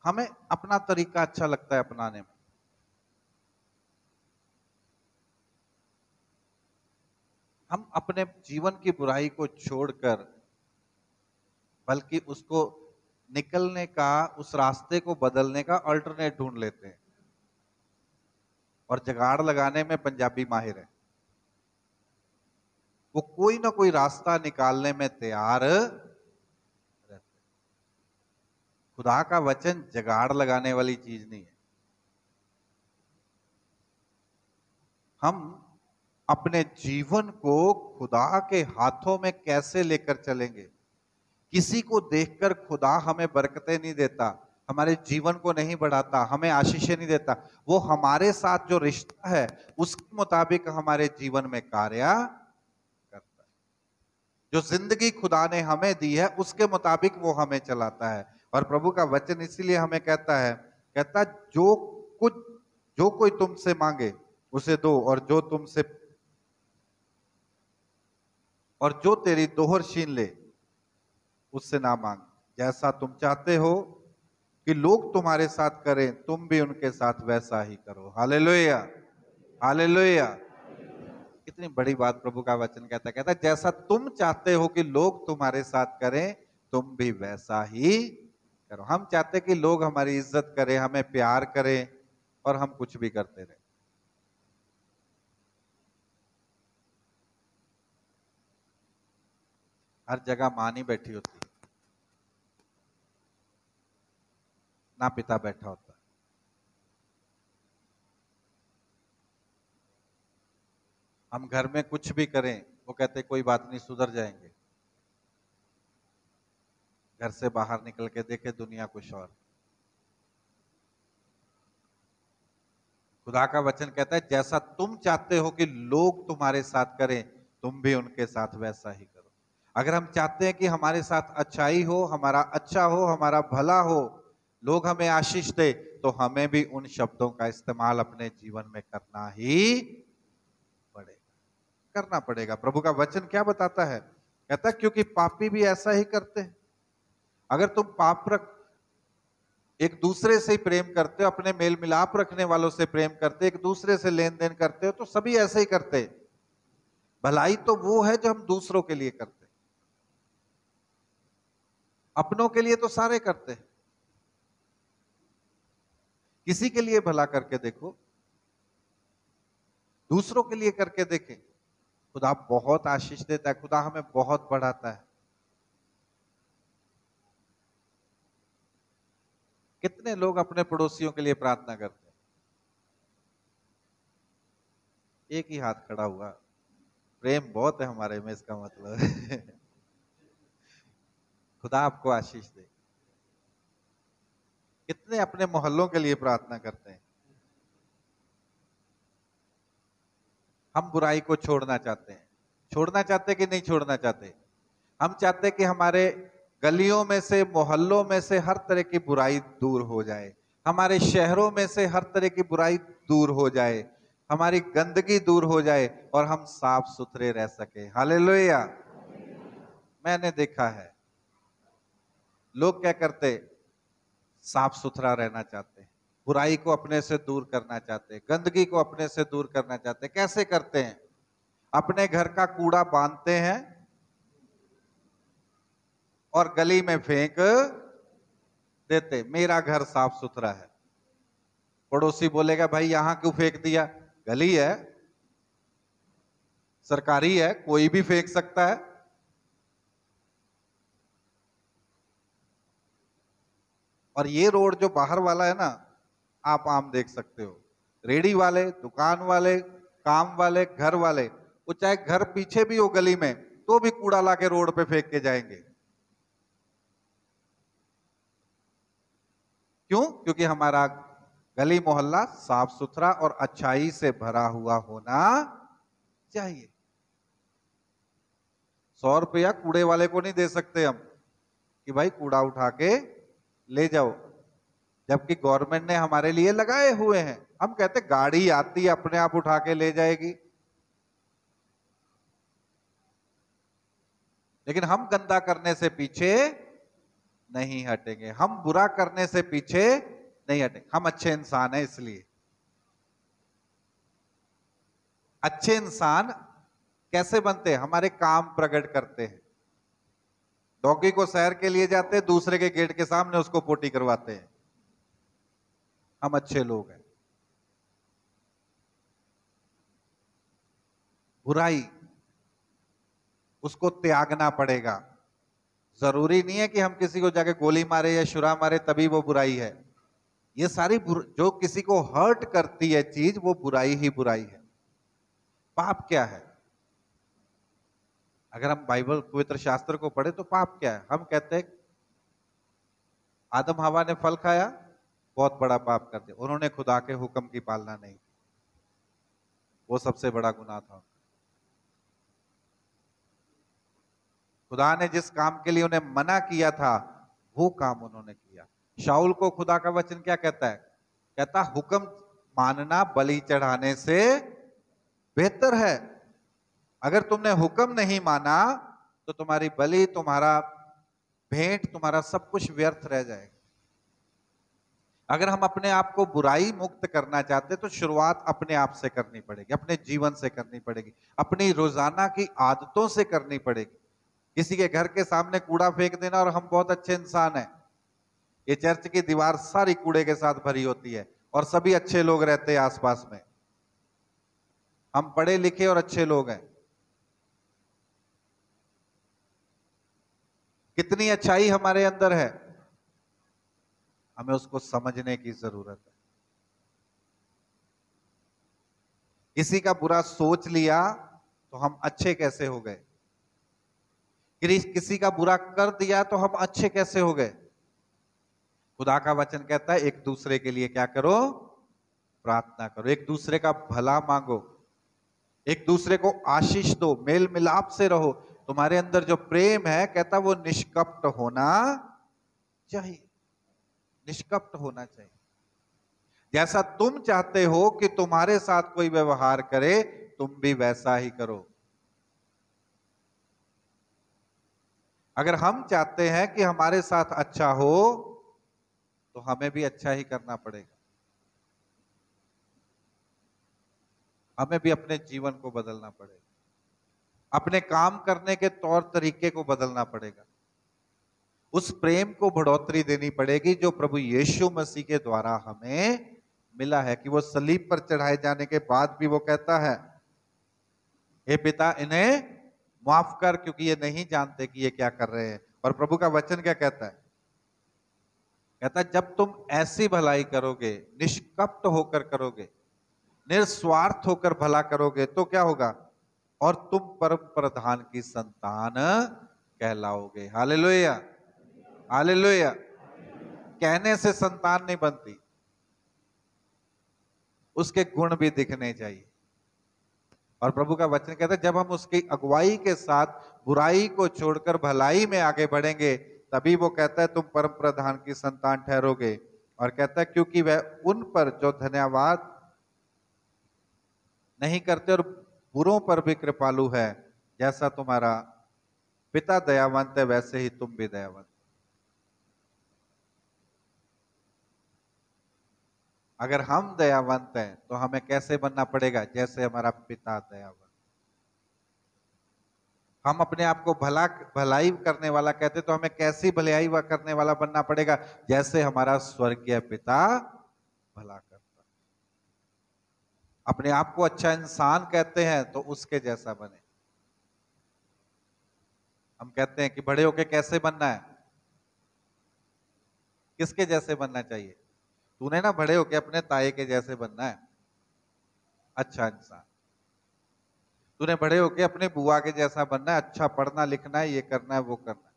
Speaker 1: हमें अपना तरीका अच्छा लगता है अपनाने में। हम अपने जीवन की बुराई को छोड़कर, बल्कि उसको निकलने का, उस रास्ते को बदलने का अल्टरनेट ढूंढ लेते हैं। और जगाड़ लगाने में पंजाबी माहिर है। वो कोई ना कोई रास्ता निकालने में तैयार रहते। खुदा का वचन जगाड़ लगाने वाली चीज़ नहीं है। हम अपने जीवन को खुदा के हाथों में कैसे लेकर चलेंगे? किसी को देखकर खुदा हमें बरकतें नहीं देता। हमारे जीवन को नहीं बढ़ाता हमें आशीषें नहीं देता वो हमारे साथ जो रिश्ता है उसके मुताबिक हमारे जीवन में कार्य करता है। जो ज़िंदगी खुदा ने हमें दी है उसके मुताबिक वो हमें चलाता है। और प्रभु का वचन इसीलिए हमें कहता है कहता है, जो कुछ जो कोई तुमसे मांगे उसे दो और जो तुमसे और जो तेरी दोहर छीन ले उससे ना मांग। जैसा तुम चाहते हो कि लोग तुम्हारे साथ करें, तुम भी उनके साथ वैसा ही करो। हालेलुया। हालेलुया। कितनी बड़ी बात प्रभु का वचन कहता है कहता है जैसा तुम चाहते हो कि लोग तुम्हारे साथ करें, तुम भी वैसा ही करो। हम चाहते कि लोग हमारी इज़्ज़त करें, हमें प्यार करें और हम कुछ भी करते रहे। हर जगह माँ नहीं बैठी होती। ना पिता बैठा होता। हम घर में कुछ भी करें, वो कहते, कोई बात नहीं, सुधर जाएँगे। घर से बाहर निकल के देखे, दुनिया कुछ और। खुदा का वचन कहता है, जैसा तुम चाहते हो कि लोग तुम्हारे साथ करें, तुम भी उनके साथ वैसा ही करो। अगर हम चाहते हैं कि हमारे साथ अच्छाई हो, हमारा अच्छा हो, हमारा भला हो लोग हमें आशीष दे तो हमें भी उन शब्दों का इस्तेमाल अपने जीवन में करना ही पड़ेगा। करना पड़ेगा। प्रभु का वचन क्या बताता है? कहता है, क्योंकि पापी भी ऐसा ही करते हैं। अगर तुम पाप रख, एक दूसरे से ही प्रेम करते हो, अपने मेल मिलाप रखने वालों से प्रेम करते एक दूसरे से लेन देन करते हो तो सभी ऐसे ही करते भलाई तो वो है जो हम दूसरों के लिए करते अपनों के लिए तो सारे करते हैं। किसी के लिए भला करके देखो, दूसरों के लिए करके देखें। खुदा बहुत आशीष देता है, खुदा हमें बहुत बढ़ाता है। कितने लोग अपने पड़ोसियों के लिए प्रार्थना करते हैं? एक ही हाथ खड़ा हुआ। प्रेम बहुत है हमारे में, इसका मतलब (laughs) खुदा आपको आशीष दे। कितने अपने मोहल्लों के लिए प्रार्थना करते हैं? हम बुराई को छोड़ना चाहते हैं। छोड़ना चाहते कि नहीं छोड़ना चाहते? हम चाहते कि हमारे गलियों में से, मोहल्लों में से हर तरह की बुराई दूर हो जाए। हमारे शहरों में से हर तरह की बुराई दूर हो जाए। हमारी गंदगी दूर हो जाए और हम साफ़ सुथरे रह सके। हालेलुया। मैंने देखा है। लोग क्या करते? साफ़ सुथरा रहना चाहते हैं। बुराई को अपने से दूर करना चाहते हैं। गंदगी को अपने से दूर करना चाहते हैं। कैसे करते हैं? अपने घर का कूड़ा बांधते हैं और गली में फेंक देते मेरा घर साफ़ सुथरा है। पड़ोसी बोलेगा, भाई, यहाँ क्यों फेंक दिया? गली है। सरकारी है, कोई भी फेंक सकता है। और ये रोड जो बाहर वाला है ना, आप आम देख सकते हो। रेडी वाले, दुकान वाले, काम वाले, घर वाले, वो चाहे घर पीछे भी हो गली में तो भी कूड़ा ला के रोड पे फेंक के जाएँगे। क्यों? क्योंकि हमारा गली मोहल्ला साफ़ सुथरा और अच्छाई से भरा हुआ होना चाहिए। सौ रुपया कूड़े वाले को नहीं दे सकते हम, कि भाई कूड़ा उठा के ले जाओ। जबकि गवर्नमेंट ने हमारे लिए लगाए हुए हैं। हम कहते गाड़ी आती अपने आप उठा के ले जाएगी। लेकिन हम गंदा करने से पीछे नहीं हटेंगे। हम बुरा करने से पीछे नहीं हटेंगे। हम अच्छे इंसान हैं इसलिए। अच्छे इंसान कैसे बनते हैं? हमारे काम प्रकट करते हैं। डॉगी को शहर के लिए जाते हैं दूसरे के गेट के सामने उसको पोटी करवाते हैं। हम अच्छे लोग हैं। बुराई, उसको त्यागना पड़ेगा। ज़रूरी नहीं है कि हम किसी को जाके गोली मारे या शुरा मारे, तभी वो बुराई है। ये सारी जो किसी को हर्ट करती है चीज़, वो बुराई ही बुराई है। पाप क्या है? अगर हम बाइबल पवित्र शास्त्र को पढ़े तो पाप क्या है? हम कहते हैं, आदम हवा ने फल खाया, बहुत बड़ा पाप कर दिया। उन्होंने खुदा के हुक्म की पालना नहीं की। वो सबसे बड़ा गुनाह था खुदा ने जिस काम के लिए उन्हें मना किया था, वो काम उन्होंने किया। शाउल को खुदा का वचन क्या कहता है? कहता, हुक्म मानना बलि चढ़ाने से बेहतर है। अगर तुमने हुक्म नहीं माना तो तुम्हारी बलि, तुम्हारा भेंट, तुम्हारा सब कुछ व्यर्थ रह जाएगा। अगर हम अपने आप को बुराई मुक्त करना चाहते तो शुरुआत अपने आप से करनी पड़ेगी, अपने जीवन से करनी पड़ेगी, अपनी रोज़ाना की आदतों से करनी पड़ेगी। किसी के घर के सामने कूड़ा फेंक देना, और हम बहुत अच्छे इंसान हैं। ये चर्च की दीवार सारी कूड़े के साथ भरी होती है, और सभी अच्छे लोग रहते हैं आसपास में। हम पढ़े लिखे और अच्छे लोग हैं। कितनी अच्छाई हमारे अंदर है। हमें उसको समझने की ज़रूरत है। किसी का बुरा सोच लिया तो हम अच्छे कैसे हो गए? किसी का बुरा कर दिया तो हम अच्छे कैसे हो गए? खुदा का वचन कहता है, एक दूसरे के लिए क्या करो? प्रार्थना करो। एक दूसरे का भला मांगो। एक दूसरे को आशीष दो, मेल मिलाप से रहो। तुम्हारे अंदर जो प्रेम है, कहता वो निष्कपट होना चाहिए। निष्कपट होना चाहिए। जैसा तुम चाहते हो कि तुम्हारे साथ कोई व्यवहार करे, तुम भी वैसा ही करो। अगर हम चाहते हैं कि हमारे साथ अच्छा हो तो हमें भी अच्छा ही करना पड़ेगा। हमें भी अपने जीवन को बदलना पड़ेगा। अपने काम करने के तौर तरीके को बदलना पड़ेगा। उस प्रेम को बढ़ोतरी देनी पड़ेगी जो प्रभु यीशु मसीह के द्वारा हमें मिला है कि वो सलीब पर चढ़ाए जाने के बाद भी वो कहता है, हे पिता, इन्हें माफ़ कर क्योंकि ये नहीं जानते कि ये क्या कर रहे हैं। और प्रभु का वचन क्या कहता है? कहता है, जब तुम ऐसी भलाई करोगे निष्कप्त होकर करोगे, निस्वार्थ होकर भला करोगे तो क्या होगा? और तुम परम प्रधान की संतान कहलाओगे। हाले लोया हाले लोया कहने से संतान नहीं बनती। उसके गुण भी दिखने चाहिए। और प्रभु का वचन कहता है, जब हम उसकी अगुवाई के साथ बुराई को छोड़कर भलाई में आगे बढ़ेंगे, तभी वो कहता है, तुम परम प्रधान की संतान ठहरोगे। और कहता है, क्योंकि वह उन पर जो धन्यवाद नहीं करते और बुरों पर भी कृपालु है, जैसा तुम्हारा पिता दयावंत है, वैसे ही तुम भी दयावंत। अगर हम दयावंत हैं तो हमें कैसे बनना पड़ेगा, जैसे हमारा पिता दयावंत? हम अपने आप को भला, भलाई करने वाला कहते तो हमें कैसी भलाई करने वाला बनना पड़ेगा, जैसे हमारा स्वर्गीय पिता भला करता अपने आप को अच्छा इंसान कहते हैं तो उसके जैसा बने। हम कहते हैं कि बड़े होके कैसे बनना है? किसके जैसे बनना चाहिए? तूने ना बड़े होके अपने ताए के जैसे बनना है। अच्छा इंसान। तूने बड़े होके अपने बुआ के जैसा बनना है अच्छा पढ़ना लिखना है, ये करना है, वो करना है।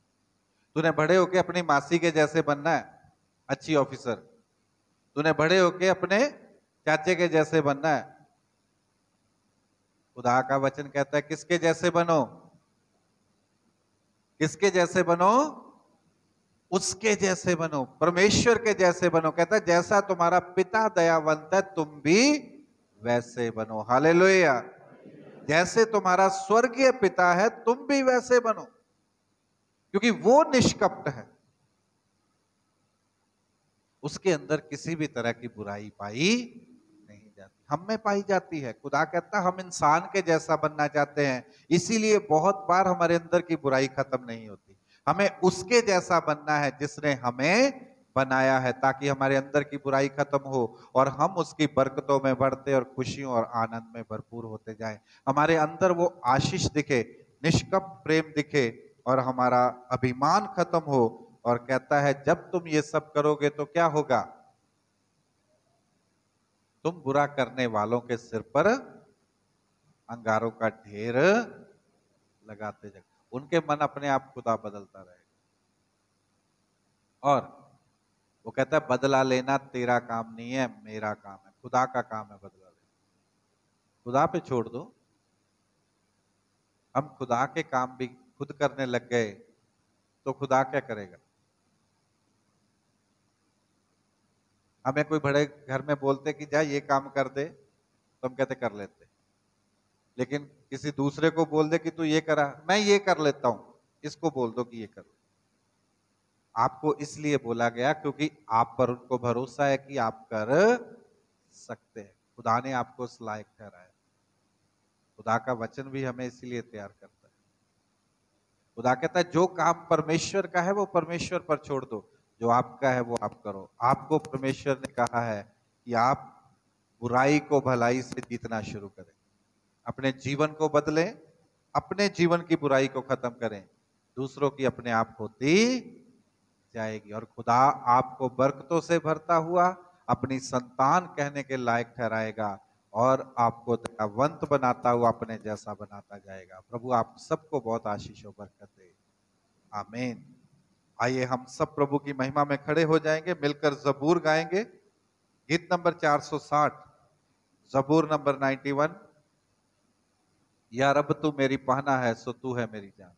Speaker 1: तूने बड़े होके अपनी मासी के जैसे बनना है, अच्छी ऑफिसर। तूने बड़े होके अपने चाचे के जैसे बनना है खुदा का वचन कहता है, किसके जैसे बनो? किसके जैसे बनो? उसके जैसे बनो, परमेश्वर के जैसे बनो। कहता है, जैसा तुम्हारा पिता दयावंत है, तुम भी वैसे बनो। हाले जैसे तुम्हारा स्वर्गीय पिता है, तुम भी वैसे बनो। क्योंकि वो निष्कपट है। उसके अंदर किसी भी तरह की बुराई पाई हम में पाई जाती है। खुदा कहता हम इंसान के जैसा बनना चाहते हैं। इसीलिए बहुत बार हमारे अंदर की बुराई खत्म नहीं होती। हमें उसके जैसा बनना है जिसने हमें बनाया है ताकि हमारे अंदर की बुराई खत्म हो और हम उसकी बरकतों में बढ़ते और खुशियों और आनंद में भरपूर होते जाएँ। हमारे अंदर वो आशीष दिखे निष्कप प्रेम दिखे और हमारा अभिमान खत्म हो और कहता है, जब तुम ये सब करोगे तो क्या होगा? तुम बुरा करने वालों के सिर पर अंगारों का ढेर लगाते जाओ उनके मन अपने आप खुदा बदलता रहेगा। और वो कहता है, बदला लेना तेरा काम नहीं है, मेरा काम है। खुदा का काम है बदला लेना। खुदा पे छोड़ दो। हम खुदा के काम भी खुद करने लग गए तो खुदा क्या करेगा? हमें कोई बड़े घर में बोलते कि जा ये काम कर दे तो हम कहते कर लेते। लेकिन किसी दूसरे को बोल दे कि तू ये करा, मैं ये कर लेता हूँ, इसको बोल दो कि ये कर। आपको इसलिए बोला गया क्योंकि आप पर उनको भरोसा है कि आप कर सकते हैं। खुदा ने आपको उस लायक ठहराया। खुदा का वचन भी हमें इसीलिए तैयार करता है। खुदा कहता है, जो काम परमेश्वर का है, वो परमेश्वर पर छोड़ दो। जो आपका है वो आप करो। आपको परमेश्वर ने कहा है कि आप बुराई को भलाई से जीतना शुरू करें। अपने जीवन को बदलें, अपने जीवन की बुराई को खत्म करें। दूसरों की अपने आप होती जाएगी और खुदा आपको बरकतों से भरता हुआ अपनी संतान कहने के लायक ठहराएगा और आपको दयावंत बनाता हुआ अपने जैसा बनाता जाएगा। प्रभु, आप सबको बहुत आशीष, बरकत। दे आमीन। आइए हम सब प्रभु की महिमा में खड़े हो जाएँगे, मिलकर जबूर गाएँगे। गीत नंबर 460 जबूर नंबर 91 या रब, तू मेरी पहना है, सो तू है मेरी जान।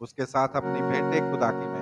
Speaker 1: उसके साथ अपनी भेंटे खुदा की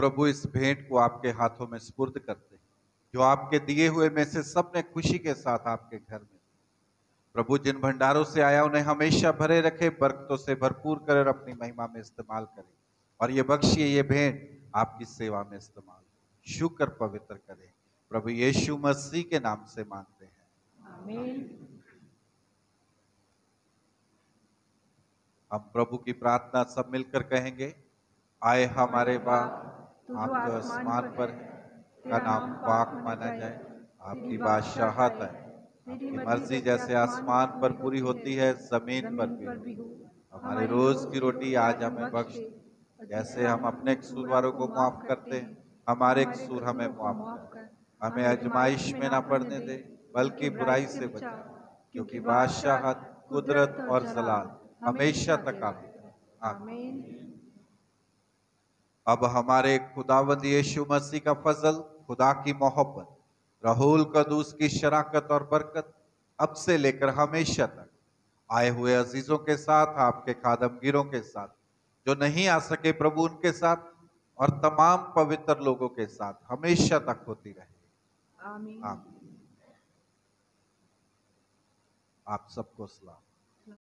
Speaker 1: प्रभु इस भेंट को आपके हाथों में स्पुर्द करते हैं जो आपके दिए हुए में से सबने खुशी के साथ आपके घर में प्रभु जिन भंडारों से आया उन्हें हमेशा भरे रखे बरकतों से भरपूर करे और अपनी महिमा में इस्तेमाल करे। और ये बख्शिए ये भेंट आपकी सेवा में इस्तेमाल शुक्र पवित्र करे। प्रभु यीशु मसीह के नाम से मांगते हैं। हम प्रभु की प्रार्थना सब मिलकर कहेंगे आए हमारे बाप आप जो आसमान पर का नाम पाक माना जाए आपकी बादशाहत है। आपकी मर्ज़ी जैसे आसमान पर पूरी होती है ज़मीन पर भी हो। हमारे रोज की रोटी आज हमें बख्श जैसे हम अपने कसूरवारों को माफ़ करते हैं। हमारे कसूर हमें माफ़ कर। हमें अजमाइश में ना पड़ने दे बल्कि बुराई से बचा क्योंकि बादशाहत कुदरत और जलाल हमेशा तक आपकी। आमीन। अब हमारे खुदावंद यीशु मसीह का फजल खुदा की मोहब्बत राहुल कदूस की शराकत और बरकत अब से लेकर हमेशा तक। आए हुए अजीजों के साथ आपके खादमगिरों के साथ जो नहीं आ सके प्रभु उनके साथ और तमाम पवित्र लोगों के साथ हमेशा तक होती रहे। आमीन। आप सबको सलाम।